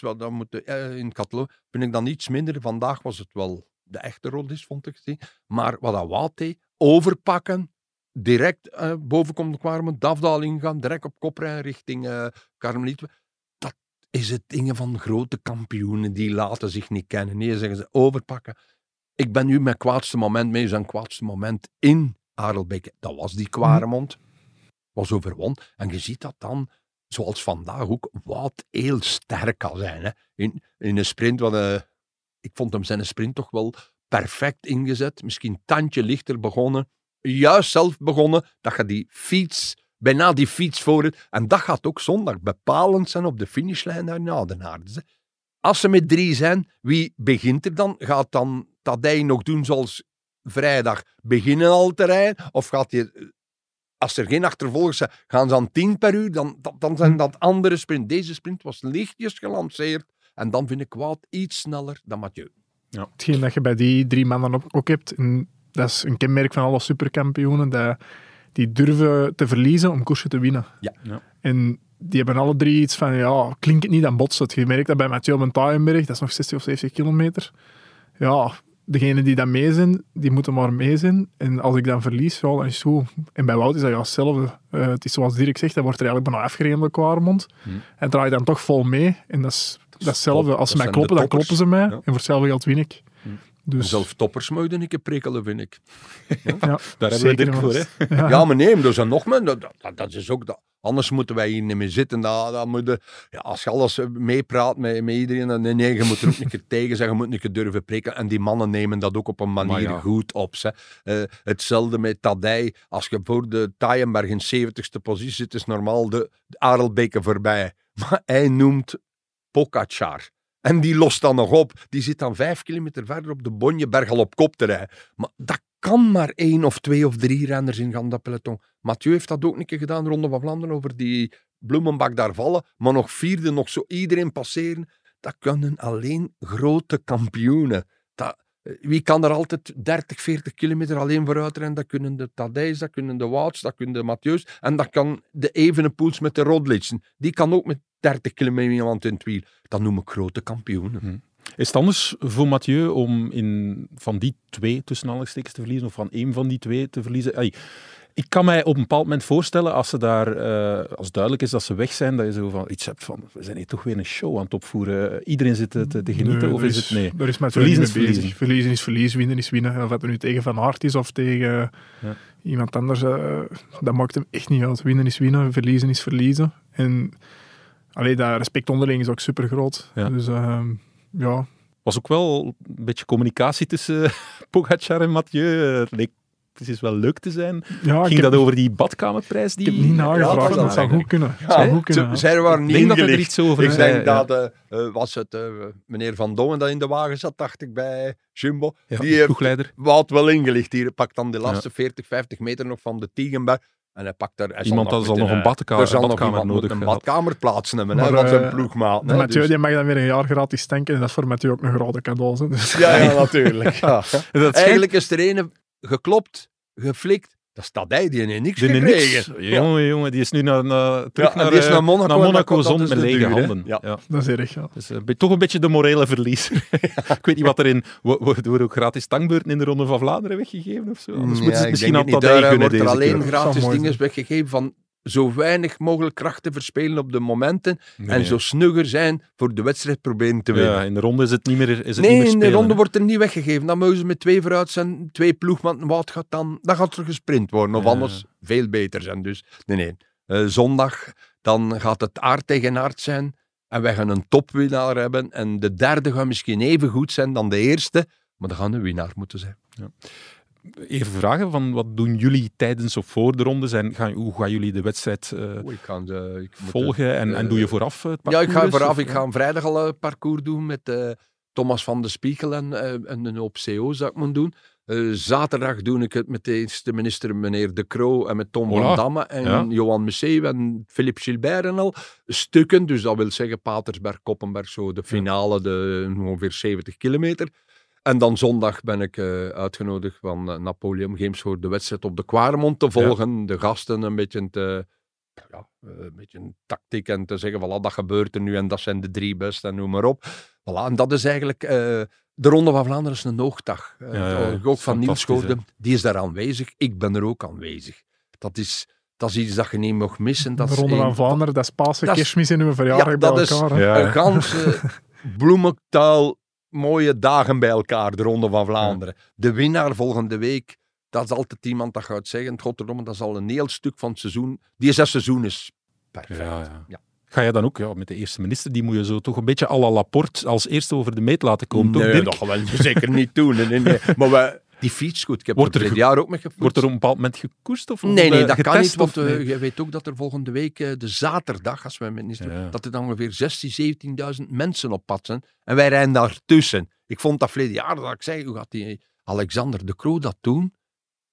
Speaker 3: wat dan moet, in Catalonië vind ik dan iets minder. Vandaag was het wel de echte Roglic, vond ik. die. Maar wat dat deed, overpakken, direct eh boven komt kwamen, de afdaling gaan, direct op kop rijden richting Karmeliet. Dat is het dingen van grote kampioenen, die laten zich niet kennen. Nee, zeggen ze, overpakken. Ik ben nu mijn kwaadste moment mee, zijn kwaadste moment in Arelbeke. Dat was die Kwaremond. Was overwon. En je ziet dat dan, zoals vandaag ook, wat heel sterk kan zijn. Hè. In, in een sprint, wat, eh, ik vond hem zijn sprint toch wel perfect ingezet. Misschien tandje lichter begonnen. Juist zelf begonnen, dat je die fiets, bijna die fiets voor het. En dat gaat ook zondag bepalend zijn op de finishlijn daar in Oudenaarde. hè. Als ze met drie zijn, wie begint er dan? Gaat dan Tadej nog doen zoals vrijdag? Beginnen al te rijden? Of gaat hij, als er geen achtervolgers zijn, gaan ze aan 10 per uur? Dan, dan, dan zijn dat andere sprint. Deze sprint was lichtjes gelanceerd. En dan vind ik Wout iets sneller dan Mathieu.
Speaker 4: Hetgeen dat je bij die drie mannen ook, hebt, en dat is een kenmerk van alle superkampioenen, dat die durven te verliezen om koersen te winnen.
Speaker 3: Ja.
Speaker 2: Ja.
Speaker 4: En die hebben alle drie iets van, ja, klinkt het niet, dan botst het. Je merkt dat bij Mathieu Mentaienberg, dat is nog 60 of 70 kilometer. Ja, degenen die dan mee zijn, die moeten maar mee zijn. En als ik dan verlies, ja, dan is het goed. En bij Wout is dat ja hetzelfde. Eh, het is zoals Dirk zegt, hij wordt er eigenlijk bijna afgereden op Kwaremond. Hij draait dan toch vol mee. En dat is, dat is hetzelfde. Als ze
Speaker 3: Dat
Speaker 4: mij kloppen, dan kloppen ze mij.
Speaker 3: Ja.
Speaker 4: En voor hetzelfde geld win ik. Dus,
Speaker 3: Zelfs toppers moeten ik prikkelen, vind ik.
Speaker 4: ja,
Speaker 2: Daar hebben we Dirk
Speaker 4: en
Speaker 2: voor, hè?
Speaker 4: Ja.
Speaker 3: Ja, maar nee, maar er zijn nog mensen. Dat, dat, dat is ook, dat, anders moeten wij hier niet meer zitten. Dat, dat moet ja, als je alles eh, meepraat met, met iedereen, dan nee, nee, je moet er ook een keer tegen zeggen, je moet een keer durven prikken. En die mannen nemen dat ook op een manier
Speaker 2: Maar ja.
Speaker 3: goed op. Ze. Eh, hetzelfde met Tadij. Als je voor de Taaienberg in 70ste positie zit, is normaal de, de Arelbeke voorbij. Maar hij noemt Pogacar. En die lost dan nog op. Die zit dan vijf kilometer verder op de Bonjeberg al op kop te. Maar dat kan maar één of twee of drie renners in gaan, dat peloton. Mathieu heeft dat ook een keer gedaan, Ronde van Vlaanderen, over die bloemenbak daar vallen. Maar nog vierde, nog zo iedereen passeren. Dat kunnen alleen grote kampioenen. Eh, wie kan er altijd 30, 40 kilometer alleen vooruit rennen? Dat kunnen de Tadijs, dat kunnen de Wouts, dat kunnen de Mathieu's. En dat kan de Evenepoels met de Rodlicen. Die kan ook met 30 kilometer iemand in het wiel. Dat noem ik grote kampioenen.
Speaker 2: Is het anders voor Mathieu om in, van die twee tussen aanhalingstekens te verliezen, of van één van die twee te verliezen? Ik kan mij op een bepaald moment voorstellen, als, ze daar, eh, als duidelijk is dat ze weg zijn, dat je zo van iets hebt van, we zijn hier toch weer een show aan het opvoeren. Iedereen zit te, te genieten,
Speaker 4: Nee,
Speaker 2: of is het nee?
Speaker 4: Daar is met
Speaker 2: Verliezen
Speaker 4: verliezen
Speaker 2: is
Speaker 4: is bezig. Verliezen is verliezen, winnen is winnen. Of het er nu tegen Van Aert is of tegen
Speaker 2: Ja.
Speaker 4: iemand anders, eh, dat maakt hem echt niet uit. Winnen is winnen, verliezen is verliezen. En allee, dat respect onderling is ook super groot.
Speaker 2: Ja.
Speaker 4: Dus ehm, ja,
Speaker 2: was ook wel een beetje communicatie tussen Pogacar en Mathieu. Het leek precies wel leuk te zijn.
Speaker 4: Ja,
Speaker 2: Ging
Speaker 4: heb,
Speaker 2: dat over die badkamerprijs? Die...
Speaker 4: ik heb niet nagevraagd,
Speaker 3: Ja, dat
Speaker 4: het zou
Speaker 3: is
Speaker 4: goed kunnen.
Speaker 3: Ja,
Speaker 4: zou goed kunnen.
Speaker 3: Zij waren
Speaker 2: Ik
Speaker 3: niet
Speaker 2: denk dat er iets over
Speaker 3: Ik denk
Speaker 2: ja.
Speaker 3: dat, eh, eh, was het eh, meneer Van Dongen dat in de wagen zat, dacht ik, bij Jumbo.
Speaker 2: Ja,
Speaker 3: die heeft
Speaker 2: ploegleider.
Speaker 3: wat wel ingelicht. Die pakt dan de laatste 40, 50 meter nog van de Tiegenberg. En hij pakt daar... hij zal
Speaker 2: Iemand dat zal
Speaker 3: moeten,
Speaker 2: nog een
Speaker 3: eh,
Speaker 2: badkamer,
Speaker 3: er zal nog
Speaker 2: badkamer
Speaker 3: iemand
Speaker 2: nodig
Speaker 3: een badkamer plaatsen hebben,
Speaker 4: Maar,
Speaker 3: hè, van zijn
Speaker 4: eh,
Speaker 3: ploegmaat. Hè,
Speaker 4: Mathieu
Speaker 3: dus-
Speaker 4: die mag dan weer een jaar gratis tanken en dat is voor Mathieu ook een grote cadeau. Dus,
Speaker 3: Ja, ja, natuurlijk. Ja.
Speaker 2: Dat schijnt-
Speaker 3: Eigenlijk is er een geklopt, geflikt. Dat staat hij, die heeft niks
Speaker 2: De
Speaker 3: gekregen.
Speaker 2: niks. Jongen, jongen, die is nu naar, naar, terug
Speaker 3: Ja,
Speaker 2: naar,
Speaker 3: die is
Speaker 2: eh,
Speaker 3: naar Monaco en dat komt
Speaker 2: zond
Speaker 3: altijd
Speaker 2: met
Speaker 3: de
Speaker 2: lege
Speaker 3: duur,
Speaker 2: handen.
Speaker 3: Ja.
Speaker 2: Ja.
Speaker 4: dat is erg, ja.
Speaker 2: Dus, eh, toch een beetje de morele verliezer. ik weet niet wat erin... wo- wo- Worden ook gratis tankbeurten in de Ronde van Vlaanderen weggegeven of zo? Anders
Speaker 3: Ja,
Speaker 2: moeten ze misschien aan Tadij.
Speaker 3: Daar
Speaker 2: gunnen
Speaker 3: wordt er alleen
Speaker 2: keer.
Speaker 3: Gratis dingen weggegeven van zo weinig mogelijk krachten verspelen op de momenten
Speaker 2: Nee,
Speaker 3: en
Speaker 2: nee.
Speaker 3: zo snugger zijn voor de wedstrijd proberen te winnen.
Speaker 2: Ja, in de ronde is het niet meer, is het niet
Speaker 3: nee,
Speaker 2: meer
Speaker 3: in de
Speaker 2: spelen,
Speaker 3: ronde
Speaker 2: hè.
Speaker 3: wordt er niet weggegeven. Dan mogen ze met twee vooruit zijn, twee ploegmannen. Wat gaat dan? Dan gaat er gesprint worden, of
Speaker 2: Ja.
Speaker 3: anders veel beter zijn. Dus nee, nee. Eh, zondag, dan gaat het aard tegen aard zijn. En wij gaan een topwinnaar hebben. En de derde gaat misschien even goed zijn dan de eerste. Maar dan gaan een winnaar moeten zijn.
Speaker 2: Even vragen, van wat doen jullie tijdens of voor de ronde? Zijn, gaan, hoe gaan jullie de wedstrijd eh,
Speaker 3: ik eh, ik moet,
Speaker 2: volgen? En, en
Speaker 3: eh,
Speaker 2: doe je vooraf het
Speaker 3: Ja,
Speaker 2: parcours?
Speaker 3: ik ga vooraf.
Speaker 2: of-
Speaker 3: Ik ga vrijdag al een parcours doen met eh, Thomas van de Spiegel en, eh, en een hoop CO's dat ik moet doen. Eh, zaterdag doe ik het met de eerste minister, meneer De Croo, en met Tom van Damme en
Speaker 2: Ja.
Speaker 3: Johan Museeuw en Philippe Gilbert en al. Stukken, dus dat wil zeggen Patersberg, Koppenberg, zo de finale, de ongeveer 70 kilometer. En dan zondag ben ik eh, uitgenodigd van eh, Napoleon Games voor de wedstrijd op de Kwaremond te volgen. De gasten een beetje te, ja, eh, een beetje een tactiek en te zeggen, voilà, dat gebeurt er nu en dat zijn de drie beste en noem maar op. Voilà, en dat is eigenlijk, eh, de Ronde van Vlaanderen is een hoogdag. Eh,
Speaker 2: Ja, ja, ja.
Speaker 3: ook van Niels
Speaker 2: Fantastisch,
Speaker 3: Goorde, die is daar aanwezig, ik ben er ook aanwezig. Dat is, dat is iets dat je niet mag missen. Dat
Speaker 4: de
Speaker 3: is
Speaker 4: Ronde van Vlaanderen, dat is Pasen,
Speaker 3: is-
Speaker 4: kerstmis en uw verjaardag
Speaker 3: Ja,
Speaker 4: bij
Speaker 3: dat is-
Speaker 4: elkaar.
Speaker 2: Ja,
Speaker 3: een ganse bloementuil, mooie dagen bij elkaar, de Ronde van Vlaanderen. De winnaar volgende week, dat is altijd iemand dat gaat zeggen, het godverdomme, dat is al een heel stuk van het seizoen. Die zes seizoen is perfect.
Speaker 2: Ja, ja. Ga je dan ook ja, met de eerste minister, die moet je zo toch een beetje à la Laporte als eerste over de meet laten komen, toch?
Speaker 3: nee,
Speaker 2: Dirk?
Speaker 3: dat gaan we zeker niet doen. Nee, nee. Maar wij, die fiets goed, ik heb
Speaker 2: Wordt
Speaker 3: er
Speaker 2: er
Speaker 3: jaar ook mee gefietst.
Speaker 2: Wordt er op een bepaald moment gekoerst? Of
Speaker 3: Nee, nee,
Speaker 2: worden
Speaker 3: dat kan niet, want
Speaker 2: of
Speaker 3: eh,
Speaker 2: nee?
Speaker 3: je weet ook dat er volgende week, eh, de zaterdag, als wij minister,
Speaker 2: Ja.
Speaker 3: dat er dan ongeveer 16.000, 17.000 mensen op pad zijn. En wij rijden daartussen. Ik vond dat verleden jaar, dat ik zei, hoe gaat die Alexander de Croo dat doen?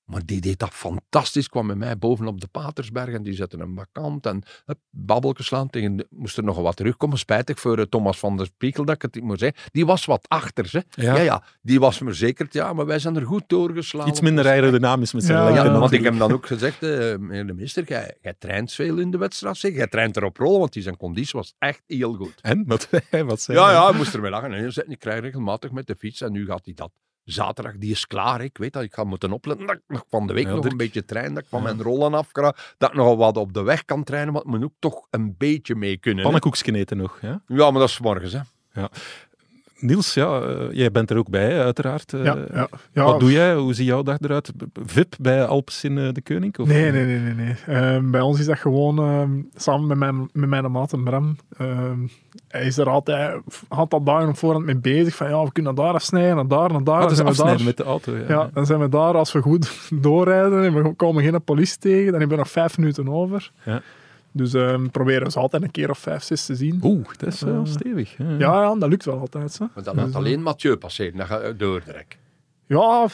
Speaker 3: Maar die deed dat fantastisch, kwam met mij bovenop de Patersberg en die zette een bakant en hup, babbeltjes slaan tegen de, moest er nog wat terugkomen. Spijtig voor eh, Thomas van der Spiekel dat ik het niet moet zeggen. Die was wat achter, ze.
Speaker 2: Ja.
Speaker 3: Ja. ja, die was me zeker, ja, maar wij zijn er goed doorgeslagen.
Speaker 2: Iets minder aerodynamisch met zijn
Speaker 4: Ja.
Speaker 3: Ja, want ik heb hem dan ook gezegd, eh, meneer de minister, jij, jij traint veel in de wedstrijd. Zeg. Jij traint erop rollen, want die zijn conditie was echt heel goed.
Speaker 2: En? Wat, wat zei
Speaker 3: Ja,
Speaker 2: hij?
Speaker 3: ja, hij moest ermee lachen. En hij zei, ik krijg regelmatig met de fiets en nu gaat hij dat. Zaterdag, die is klaar. Ik weet dat, ik ga moeten opletten dat ik nog van de week
Speaker 2: Ja,
Speaker 3: nog een beetje train, dat ik van
Speaker 2: Ja.
Speaker 3: mijn rollen afkra, dat ik nog wat op de weg kan trainen, het moet ook toch een beetje mee kunnen.
Speaker 2: Pannenkoekjes eten nog. Ja?
Speaker 3: Ja, maar dat is morgens, hè.
Speaker 2: Niels, ja, eh, jij bent er ook bij, uiteraard. eh.
Speaker 4: Ja, ja, ja.
Speaker 2: Wat doe jij? Hoe ziet jouw dag eruit? VIP bij Alps in eh, de Koning? Of?
Speaker 4: Nee, nee, nee. nee, nee. Ehm, bij ons is dat gewoon ehm, samen met mijn, met mijn maat en Bram. Ehm, hij is er altijd, had al dagen op voorhand mee bezig. Van ja, we kunnen daar afsnijden, en daar, en daar.
Speaker 2: Ah,
Speaker 4: dan
Speaker 2: dus
Speaker 4: zijn we daar.
Speaker 2: met de auto. Ja.
Speaker 4: Ja, dan zijn we daar als we goed doorrijden en we komen geen politie tegen. Dan hebben we nog vijf minuten over.
Speaker 2: Ja.
Speaker 4: Dus ehm, proberen we ze altijd een keer of vijf, zes te zien.
Speaker 2: Oeh, dat is wel
Speaker 4: Eh,
Speaker 2: stevig. Ja.
Speaker 4: Ja, ja, dat lukt wel altijd. Hè.
Speaker 3: Maar dan laat alleen Mathieu passeren, dan gaat hij doordrek.
Speaker 4: Ja,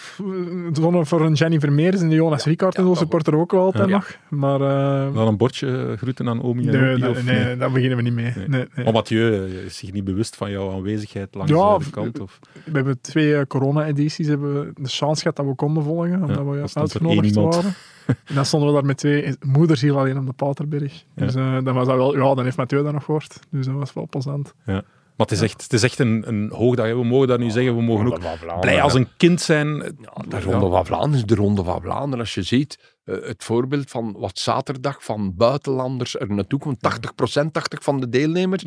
Speaker 4: voor een Jenny Vermeers en de Jonas Ricard en
Speaker 3: ja,
Speaker 4: zo supporter ook wel altijd
Speaker 3: Ja.
Speaker 4: nog. Maar eh,
Speaker 2: Dan een bordje eh, groeten aan Omi en
Speaker 4: nee,
Speaker 2: Opie,
Speaker 4: nee,
Speaker 2: of
Speaker 4: nee, daar beginnen we niet mee.
Speaker 2: Nee.
Speaker 4: Nee, nee.
Speaker 2: Maar Mathieu eh, is zich niet bewust van jouw aanwezigheid langs
Speaker 4: Ja,
Speaker 2: eh, de kant? Of?
Speaker 4: We hebben twee eh, corona-edities hebben we de chance gehad dat we konden volgen, omdat we
Speaker 2: er
Speaker 4: uitgenodigd waren. en dan stonden we daar met twee moeders hier alleen op de Paterberg.
Speaker 2: Ja.
Speaker 4: Dus eh, dan was dat wel, ja, dan heeft Mathieu dat nog gehoord. Dus dat was wel plezant.
Speaker 2: Maar het is echt, het is echt een, een hoogdag. hè. We mogen dat nu zeggen. We mogen ook blij als een kind zijn.
Speaker 3: De Ronde van Vlaanderen is de Ronde van Vlaanderen. Als je ziet, eh, het voorbeeld van wat zaterdag van buitenlanders er naartoe komt. 80%, 80 van de deelnemers.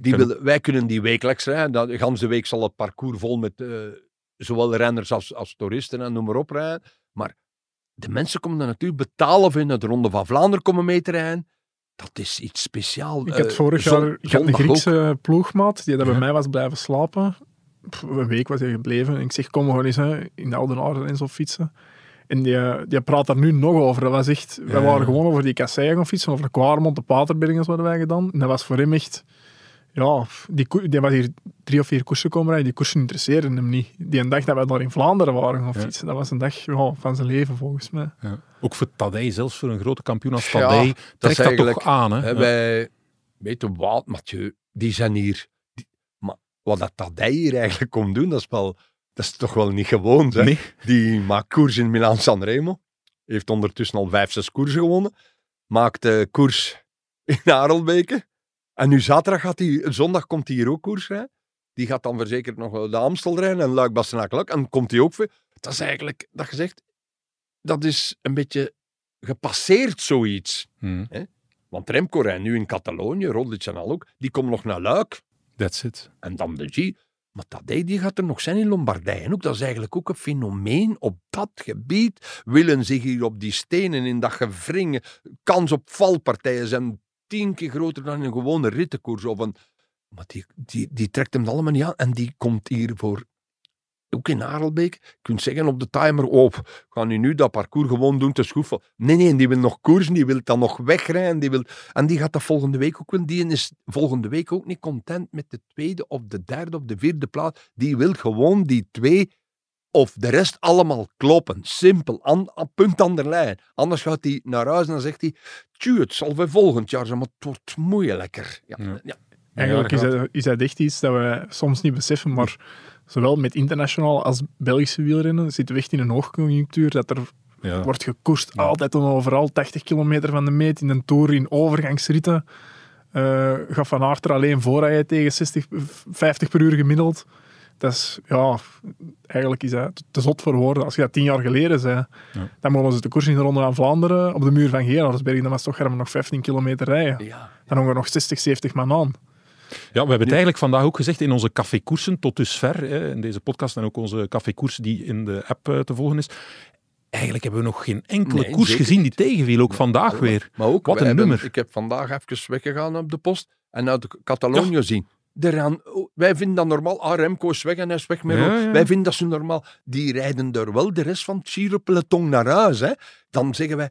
Speaker 3: Die willen, wij kunnen die wekelijks rijden. Dat- De ganse week zal het parcours vol met eh, zowel renners als, als toeristen en noem maar op rijden. Maar de mensen komen er natuurlijk betalen of in de Ronde van Vlaanderen komen mee te rijden. Dat is iets speciaals.
Speaker 4: Ik had
Speaker 3: Eh,
Speaker 4: vorig jaar ik had een
Speaker 3: ook.
Speaker 4: Griekse ploegmaat die dat bij
Speaker 2: Ja.
Speaker 4: mij was blijven slapen. Pff, een week was hij gebleven. En ik zeg, kom gewoon eens hè, in de Oude Aarde en zo fietsen. En die, die praat daar nu nog over. Dat was echt, wij
Speaker 2: Ja.
Speaker 4: waren gewoon over die kasseien gaan fietsen, over de Kwaremond, de Paterbergen hadden wij gedaan. En dat was voor hem echt, ja, die, die was hier drie of vier koersen komen rijden, die koersen interesseerden hem niet. Die een dag dat wij daar in Vlaanderen waren gaan
Speaker 2: Ja.
Speaker 4: fietsen, dat was een dag ja, van zijn leven volgens mij.
Speaker 2: Ja. Ook voor Tadej, zelfs voor een grote kampioen als
Speaker 3: Ja,
Speaker 2: Tadej,
Speaker 3: dat
Speaker 2: trekt
Speaker 3: is
Speaker 2: dat
Speaker 3: eigenlijk-
Speaker 2: toch aan. Hè?
Speaker 3: Wij weten Wout, Mathieu, die zijn hier. die- maar wat dat Tadej hier eigenlijk komt doen, dat is, wel, dat is toch wel niet gewoon. Hè?
Speaker 2: Nee.
Speaker 3: Die maakt koers in Milaan-San Remo. Heeft ondertussen al vijf, zes koersen gewonnen. Maakt koers in Harelbeke. En nu zaterdag gaat hij, zondag komt hij hier ook koers rijden. Die gaat dan verzekerd nog de Amstel rijden en luik bastenaken luik En komt hij ook weer. Dat is eigenlijk, dat gezegd, dat is een beetje gepasseerd zoiets.
Speaker 2: Hmm,
Speaker 3: Want Remco rijdt nu in Catalonië, Roglic en al ook. Die komt nog naar Luik.
Speaker 2: That's it.
Speaker 3: En dan de G. Maar Tadej die gaat er nog zijn in Lombardije. En ook, dat is eigenlijk ook een fenomeen op dat gebied. Willen zich hier op die stenen, in dat gewringen, kans op valpartijen zijn tien keer groter dan een gewone rittenkoers. Of een, maar die, die, die trekt hem allemaal niet aan. En die komt hier voor, ook in Harelbeek, je kunt zeggen op de timer, oh, gaan die nu dat parcours gewoon doen te schoeven. Nee, nee, die wil nog koersen, die wil dan nog wegrijden. Die wil, en die gaat dat volgende week ook wel. Die is volgende week ook niet content met de tweede of de derde of de vierde plaats. Die wil gewoon die twee of de rest allemaal kloppen. Simpel, aan, aan- punt aan de lijn. Anders gaat hij naar huis en dan zegt hij, tju, het zal weer volgend jaar zijn, maar het wordt moeilijker. Ja,
Speaker 2: Ja.
Speaker 3: ja.
Speaker 4: Eigenlijk is,
Speaker 2: dat
Speaker 4: is dat echt iets dat we soms niet beseffen, maar zowel met internationaal als Belgische wielrennen zitten we echt in een hoogconjunctuur dat er
Speaker 2: Ja.
Speaker 4: wordt gekoerst altijd en overal, 80 kilometer van de meet in een Tour, in overgangsritten. Eh gaat Van Aert er alleen voorrijden tegen 60, 50 per uur gemiddeld. Dat is, ja, eigenlijk is dat te zot voor woorden. Als je dat tien jaar geleden zei,
Speaker 2: Ja.
Speaker 4: dan mogen ze de koers in de Ronde van Vlaanderen op de muur van Gerardsberg. Dan was toch we nog 15 kilometer rijden.
Speaker 3: ja.
Speaker 4: Dan hangen er nog 60, 70 man aan.
Speaker 2: Ja, we hebben het eigenlijk vandaag ook gezegd in onze cafékoersen tot dusver, hè, in deze podcast en ook onze cafékoers die in de app eh, te volgen is. Eigenlijk hebben we nog geen enkele
Speaker 3: Nee,
Speaker 2: koers
Speaker 3: zeker
Speaker 2: gezien die tegenviel, ook vandaag weer.
Speaker 3: Maar ook,
Speaker 2: Wat een
Speaker 3: hebben-
Speaker 2: nummer.
Speaker 3: Ik heb vandaag even weggegaan op de post en uit Catalonië zien. Oh, wij vinden dat normaal. Ah, Remco is weg en hij is weg met
Speaker 2: Ja.
Speaker 3: Wij vinden dat zo normaal. Die rijden er wel de rest van het Giro-peloton naar huis. Hè. Dan zeggen wij,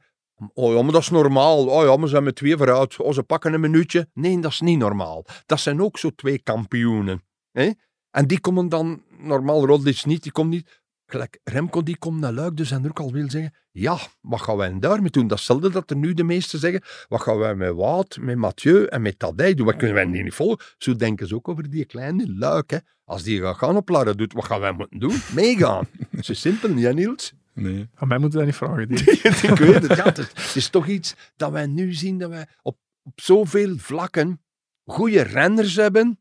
Speaker 3: oh ja, maar dat is normaal. Oh ja, maar ze zijn met twee vooruit. Oh, ze pakken een minuutje. Nee, dat is niet normaal. Dat zijn ook zo twee kampioenen. Hè. En die komen dan, normaal Roglic niet, die komt niet. Gelijk, Remco die komt naar Luik, dus en er ook al wil zeggen, ja, wat gaan wij daarmee doen? Datzelfde dat er nu de meesten zeggen, wat gaan wij met Wout, met Mathieu en met Tadej doen? Wat kunnen wij die niet volgen? Zo denken ze ook over die kleine Luik. Hè. Als die gaat gaan op Lara doet, wat gaan wij moeten doen? Meegaan. Zo simpel, niet Niels?
Speaker 2: Nee.
Speaker 4: Aan mij moeten we dat niet vragen.
Speaker 3: Ik weet het, ja, het, is, het is toch iets dat wij nu zien dat wij op, op zoveel vlakken goede renners hebben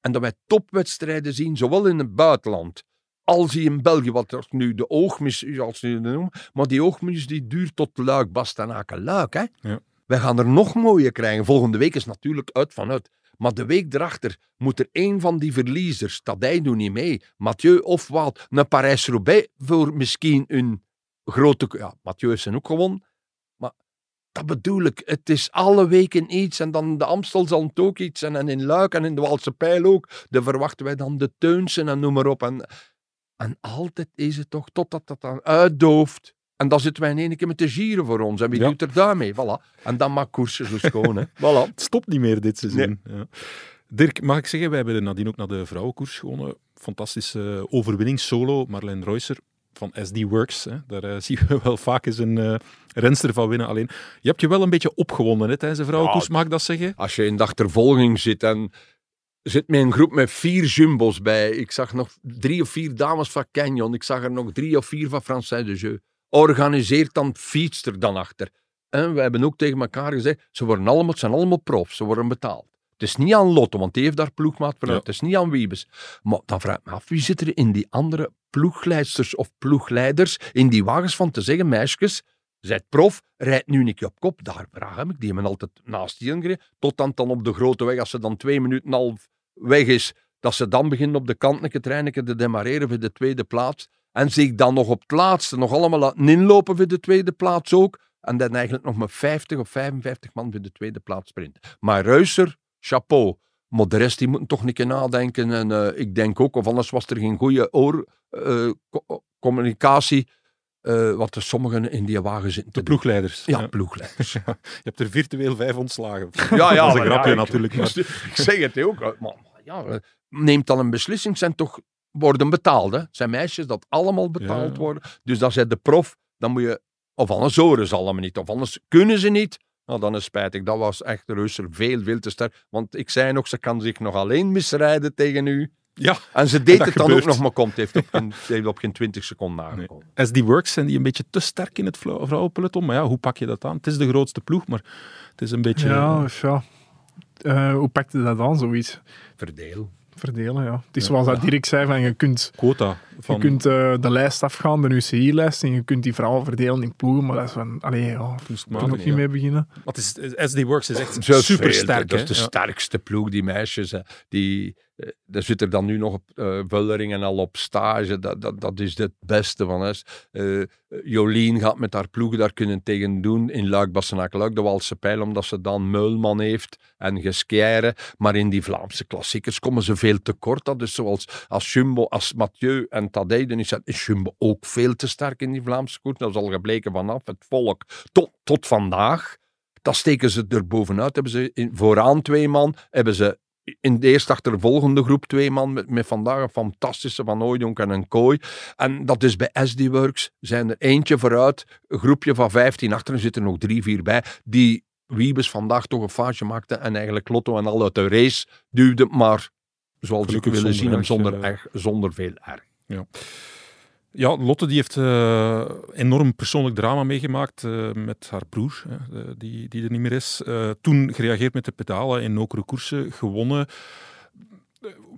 Speaker 3: en dat wij topwedstrijden zien, zowel in het buitenland als in België, wat er nu de oogmis, als ze het noemen, maar die oogmis die duurt tot Luik, Bastenaken, Luik. Hè?
Speaker 2: Ja.
Speaker 3: Wij gaan er nog mooier krijgen. Volgende week is natuurlijk uit vanuit. Maar de week erachter moet er één van die verliezers, Tadij doet niet mee, Mathieu of Wout, naar Parijs-Roubaix voor misschien een grote... Ja, Mathieu zijn ook gewonnen. Maar dat bedoel ik. Het is alle weken iets. En dan de Amstel zal het ook iets. En, en in Luik en in de Waalse Pijl ook. Dan verwachten wij dan de Teunsen en noem maar op. En, en altijd is het toch totdat dat dan uitdooft. En dan zitten wij in één keer met de gieren voor ons. En wie
Speaker 2: Ja.
Speaker 3: doet er daarmee? Voilà. En dan maakt koersen zo schoon. Hè. Voilà.
Speaker 2: Het stopt niet meer dit seizoen. Ja. Dirk, mag ik zeggen, wij hebben nadien ook naar de vrouwenkoers gewonnen. Fantastische overwinning solo. Marlene Reusser van SD Works. Hè. Daar eh, zien we wel vaak eens een eh, renster van winnen. Alleen, je hebt je wel een beetje opgewonden hè, tijdens de vrouwenkoers,
Speaker 3: Ja,
Speaker 2: mag ik dat zeggen?
Speaker 3: Als je in de achtervolging zit en zit met een groep met vier jumbos bij. Ik zag nog drie of vier dames van Canyon. Ik zag er nog drie of vier van Français de Jeu. Organiseert dan fietst er dan achter. En we hebben ook tegen elkaar gezegd, ze worden allemaal, het zijn allemaal profs, ze worden betaald. Het is niet aan Lotto, want die heeft daar ploegmaat.
Speaker 2: Ja.
Speaker 3: Het is niet aan Wiebes. Maar dan vraag ik me af, wie zit er in die andere ploegleidsters of ploegleiders in die wagens van te zeggen, meisjes, zijt prof, rijdt nu een keer op kop. Daar vraag ik. Die hebben altijd naast die gereden. Tot dan, dan op de grote weg, als ze dan twee minuten half weg is, dat ze dan beginnen op de kant een treinen te demareren voor de tweede plaats. En zich dan nog op het laatste nog allemaal laten inlopen voor de tweede plaats ook. En dan eigenlijk nog met 50 of 55 man voor de tweede plaats sprinten. Maar Ruiser, chapeau. Maar de rest die moeten toch een keer nadenken. En eh, ik denk ook, of anders was er geen goede oor, eh, co- communicatie eh, wat er sommigen in die wagen zitten.
Speaker 2: De ploegleiders.
Speaker 3: Ja, ploegleiders.
Speaker 2: Je hebt er virtueel vijf ontslagen.
Speaker 3: Ja, ja,
Speaker 2: dat is een grapje
Speaker 3: ja,
Speaker 2: natuurlijk.
Speaker 3: Ik,
Speaker 2: Maar...
Speaker 3: ik zeg het ook. Maar ja, eh, neemt dan een beslissing, zijn toch worden betaald. Hè? Het zijn meisjes dat allemaal betaald
Speaker 2: Ja.
Speaker 3: worden. Dus dat zij de prof, dan moet je. Of anders horen ze allemaal niet. Of anders kunnen ze niet. Nou, dan is spijtig. Dat was echt Reuser veel, veel te sterk. Want ik zei nog, ze kan zich nog alleen misrijden tegen u.
Speaker 2: Ja,
Speaker 3: En ze deed het dan
Speaker 2: gebeurt.
Speaker 3: ook nog, maar komt, heeft op geen, heeft op geen 20 seconden aangekomen.
Speaker 2: SD Works zijn die een beetje te sterk in het vrouwenpeloton. Maar ja, hoe pak je dat aan? Het is de grootste ploeg, maar het is een beetje...
Speaker 4: Ja, ja. Eh, hoe pakt je dat aan, zoiets?
Speaker 3: Verdeel.
Speaker 4: Verdelen, ja. Het is
Speaker 2: Ja.
Speaker 4: zoals dat Dirk zei, van je kunt,
Speaker 2: quota. Van...
Speaker 4: je kunt eh, de lijst afgaan, de UCI-lijst, en je kunt die vrouwen verdelen in ploegen, maar dat is van... Allee, ja, daar we ook niet mee beginnen.
Speaker 2: Wat is, SD Works is echt super sterk.
Speaker 3: Dat is de sterkste ploeg, die meisjes. hè. Die, daar zit er dan nu nog op uh, Vulleringen al op stage. Dat, dat, dat is het beste van. Eh, Jolien gaat met haar ploeg daar kunnen tegen doen in luik bassenaak luik de Walse Pijl, omdat ze dan Meulman heeft en Gesquière. Maar in die Vlaamse klassiekers komen ze veel te kort. Dat is zoals als Jumbo, als Mathieu en Tadej, dan is, is Jumbo ook veel te sterk in die Vlaamse koers. Dat is al gebleken vanaf het volk tot, tot vandaag. Dat steken ze er bovenuit. Hebben ze in, vooraan twee man, hebben ze in de eerste achtervolgende groep twee man met, met vandaag een fantastische Van Ooyonk en een Kooi. En dat is bij SD Works, zijn er eentje vooruit, een groepje van 15 achter, er zitten nog drie, vier bij, die Wiebes vandaag toch een foutje maakte en eigenlijk Lotto en al uit de race duwde, maar zoals ik willen zien, hem
Speaker 2: zonder erg,
Speaker 3: erg, zonder veel erg.
Speaker 2: Ja. Ja, Lotte die heeft uh, enorm persoonlijk drama meegemaakt uh, met haar broer, die, die er niet meer is. Uh, toen gereageerd met de pedalen in nokere koersen, gewonnen.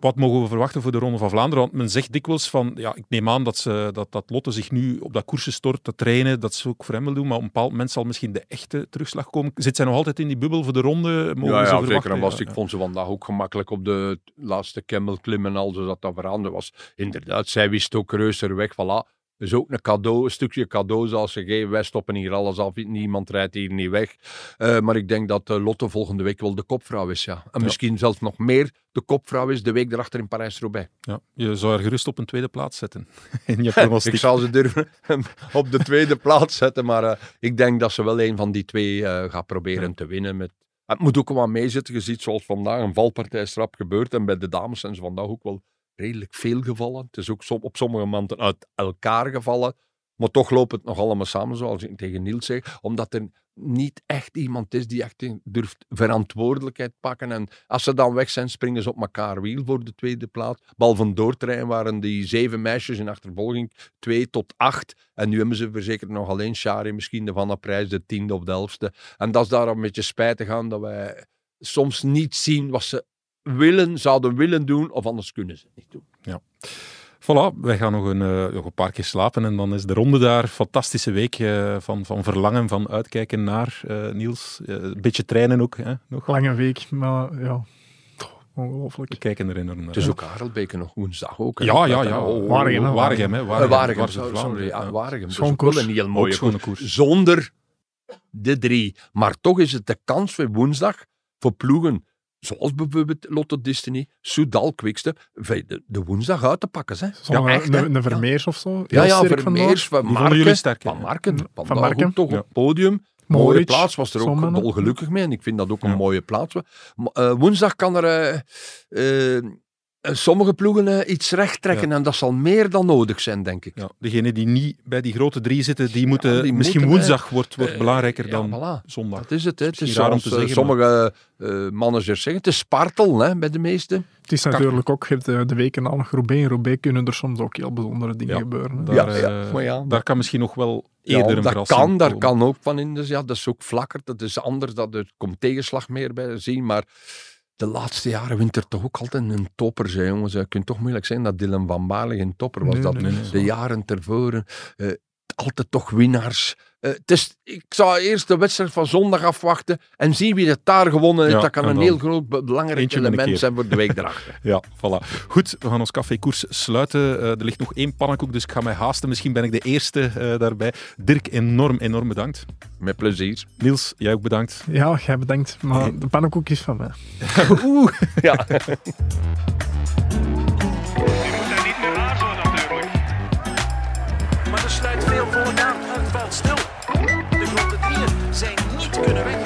Speaker 2: Wat mogen we verwachten voor de Ronde van Vlaanderen? Want men zegt dikwijls van, ja, ik neem aan dat, ze, dat, dat Lotte zich nu op dat koersen stort, te trainen, dat ze ook voor hem wil doen, maar op een bepaald moment zal misschien de echte terugslag komen. Zit zij nog altijd in die bubbel voor de ronde? Mogen
Speaker 3: ja,
Speaker 2: ze
Speaker 3: ja
Speaker 2: verwachten?
Speaker 3: zeker. En was,
Speaker 2: Ja,
Speaker 3: ik vond ze vandaag ook gemakkelijk op de laatste kemmel klimmen, al zodat dat veranderd was. Inderdaad, zij wist ook reuzer weg, voilà. Dus ook een cadeau, een stukje cadeau zoals ze geven. Wij stoppen hier alles af, niemand rijdt hier niet weg. Uh, maar ik denk dat uh, Lotte volgende week wel de kopvrouw is, ja. En
Speaker 2: Ja.
Speaker 3: misschien zelfs nog meer de kopvrouw is de week erachter in Parijs-Roubaix.
Speaker 2: Ja, je zou haar gerust op een tweede plaats zetten. In je pronostiek.
Speaker 3: ik zal ze durven op de tweede plaats zetten, maar uh, ik denk dat ze wel een van die twee eh, gaat proberen
Speaker 2: Ja.
Speaker 3: te winnen. Met... Het moet ook wel meezitten. Je ziet zoals vandaag een valpartij strap gebeurt. En bij de dames zijn ze vandaag ook wel redelijk veel gevallen. Het is ook op sommige momenten uit elkaar gevallen. Maar toch loopt het nog allemaal samen, zoals ik tegen Niels zeg. Omdat er niet echt iemand is die echt durft verantwoordelijkheid pakken. En als ze dan weg zijn, springen ze op elkaar wiel voor de tweede plaats. Behalve doortrein waren die zeven meisjes in achtervolging twee tot acht. En nu hebben ze verzekerd nog alleen Shari, misschien de Van der Prijs, de tiende of de elfste. En dat is daar een beetje spijtig aan, dat wij soms niet zien wat ze willen, zouden willen doen, of anders kunnen ze het niet doen.
Speaker 2: Voilà, wij gaan nog een, uh, nog een paar keer slapen en dan is de ronde daar. Fantastische week uh, van, van verlangen, van uitkijken naar uh, Niels. een beetje trainen ook. Hè, nog.
Speaker 4: Lange week, maar ja, ongelooflijk.
Speaker 2: We kijken er enorm naar.
Speaker 3: Het is ook Harelbeke nog woensdag ook. Hè?
Speaker 2: Ja, ja, ja.
Speaker 4: Oh, Waregem, hè.
Speaker 2: Waregem, hè.
Speaker 3: Waregem,
Speaker 2: Waregem,
Speaker 3: Waregem, sorry, sorry, ja, Waregem.
Speaker 4: Schoon koers.
Speaker 3: een heel mooie
Speaker 2: schone
Speaker 3: koers.
Speaker 2: koers.
Speaker 3: Zonder de drie. Maar toch is het de kans voor woensdag voor ploegen zoals bijvoorbeeld Lotto Destiny, Soudal, Quickstep, de, de woensdag uit te pakken. Hè.
Speaker 4: Zo'n
Speaker 3: echt, hè.
Speaker 4: een, een Vermeers of zo.
Speaker 3: Ja, ja. Vermeers, Van Marken,
Speaker 2: jullie sterk, hè?
Speaker 3: Van Marken,
Speaker 4: Van Marken.
Speaker 3: toch
Speaker 2: Ja.
Speaker 3: op het podium. Mooie
Speaker 4: Moritz,
Speaker 3: plaats, was er ook dolgelukkig mee. En ik vind dat ook
Speaker 2: Ja.
Speaker 3: een mooie plaats. Maar, eh, woensdag kan er eh, eh, sommige ploegen eh, iets recht trekken. En dat zal meer dan nodig zijn, denk ik.
Speaker 2: Ja, degenen die niet bij die grote drie zitten, die moeten...
Speaker 3: die
Speaker 2: misschien
Speaker 3: moeten,
Speaker 2: woensdag wordt, wordt
Speaker 3: Eh,
Speaker 2: belangrijker
Speaker 3: ja,
Speaker 2: dan
Speaker 3: voilà.
Speaker 2: zondag.
Speaker 3: Dat is het. Hè. Het is
Speaker 2: raar om te
Speaker 3: eh,
Speaker 2: zeggen,
Speaker 3: sommige eh, managers zeggen. Het is spartel hè, bij de meesten.
Speaker 4: Het is natuurlijk ook, je hebt de, de weken na nog Roubaix. In Roubaix kunnen er soms ook heel bijzondere dingen
Speaker 2: Ja.
Speaker 4: gebeuren. hè.
Speaker 2: Daar,
Speaker 3: Ja,
Speaker 2: eh,
Speaker 3: ja, maar ja.
Speaker 2: daar kan misschien nog wel
Speaker 3: Ja,
Speaker 2: eerder een
Speaker 3: dat
Speaker 2: verrassing
Speaker 3: kan, daar kan ook van in. Dus ja, dat is ook vlakker. Dat is anders. Dat er komt tegenslag meer bij zien. Maar de laatste jaren wint er toch ook altijd een topper. Zijn, jongens. Je kunt toch moeilijk zijn dat Dylan van Baarle geen topper was.
Speaker 4: Nee,
Speaker 3: dat
Speaker 4: nee,
Speaker 2: nee, nee.
Speaker 3: de jaren tevoren. eh, altijd toch winnaars. Eh, is, ik zou eerst de wedstrijd van zondag afwachten en zien wie het daar gewonnen heeft.
Speaker 2: Ja,
Speaker 3: dat kan
Speaker 2: en
Speaker 3: een heel groot be- belangrijk element zijn voor de week erachter.
Speaker 2: Ja, voilà. Goed, we gaan ons café-koers sluiten. Eh, er ligt nog één pannenkoek, dus ik ga mij haasten. Misschien ben ik de eerste eh, daarbij. Dirk, enorm, enorm bedankt.
Speaker 3: Met plezier.
Speaker 2: Niels, jij ook bedankt.
Speaker 4: Ja, jij bedankt. Maar de pannenkoek is van mij.
Speaker 2: Oeh.
Speaker 3: Ja. could've been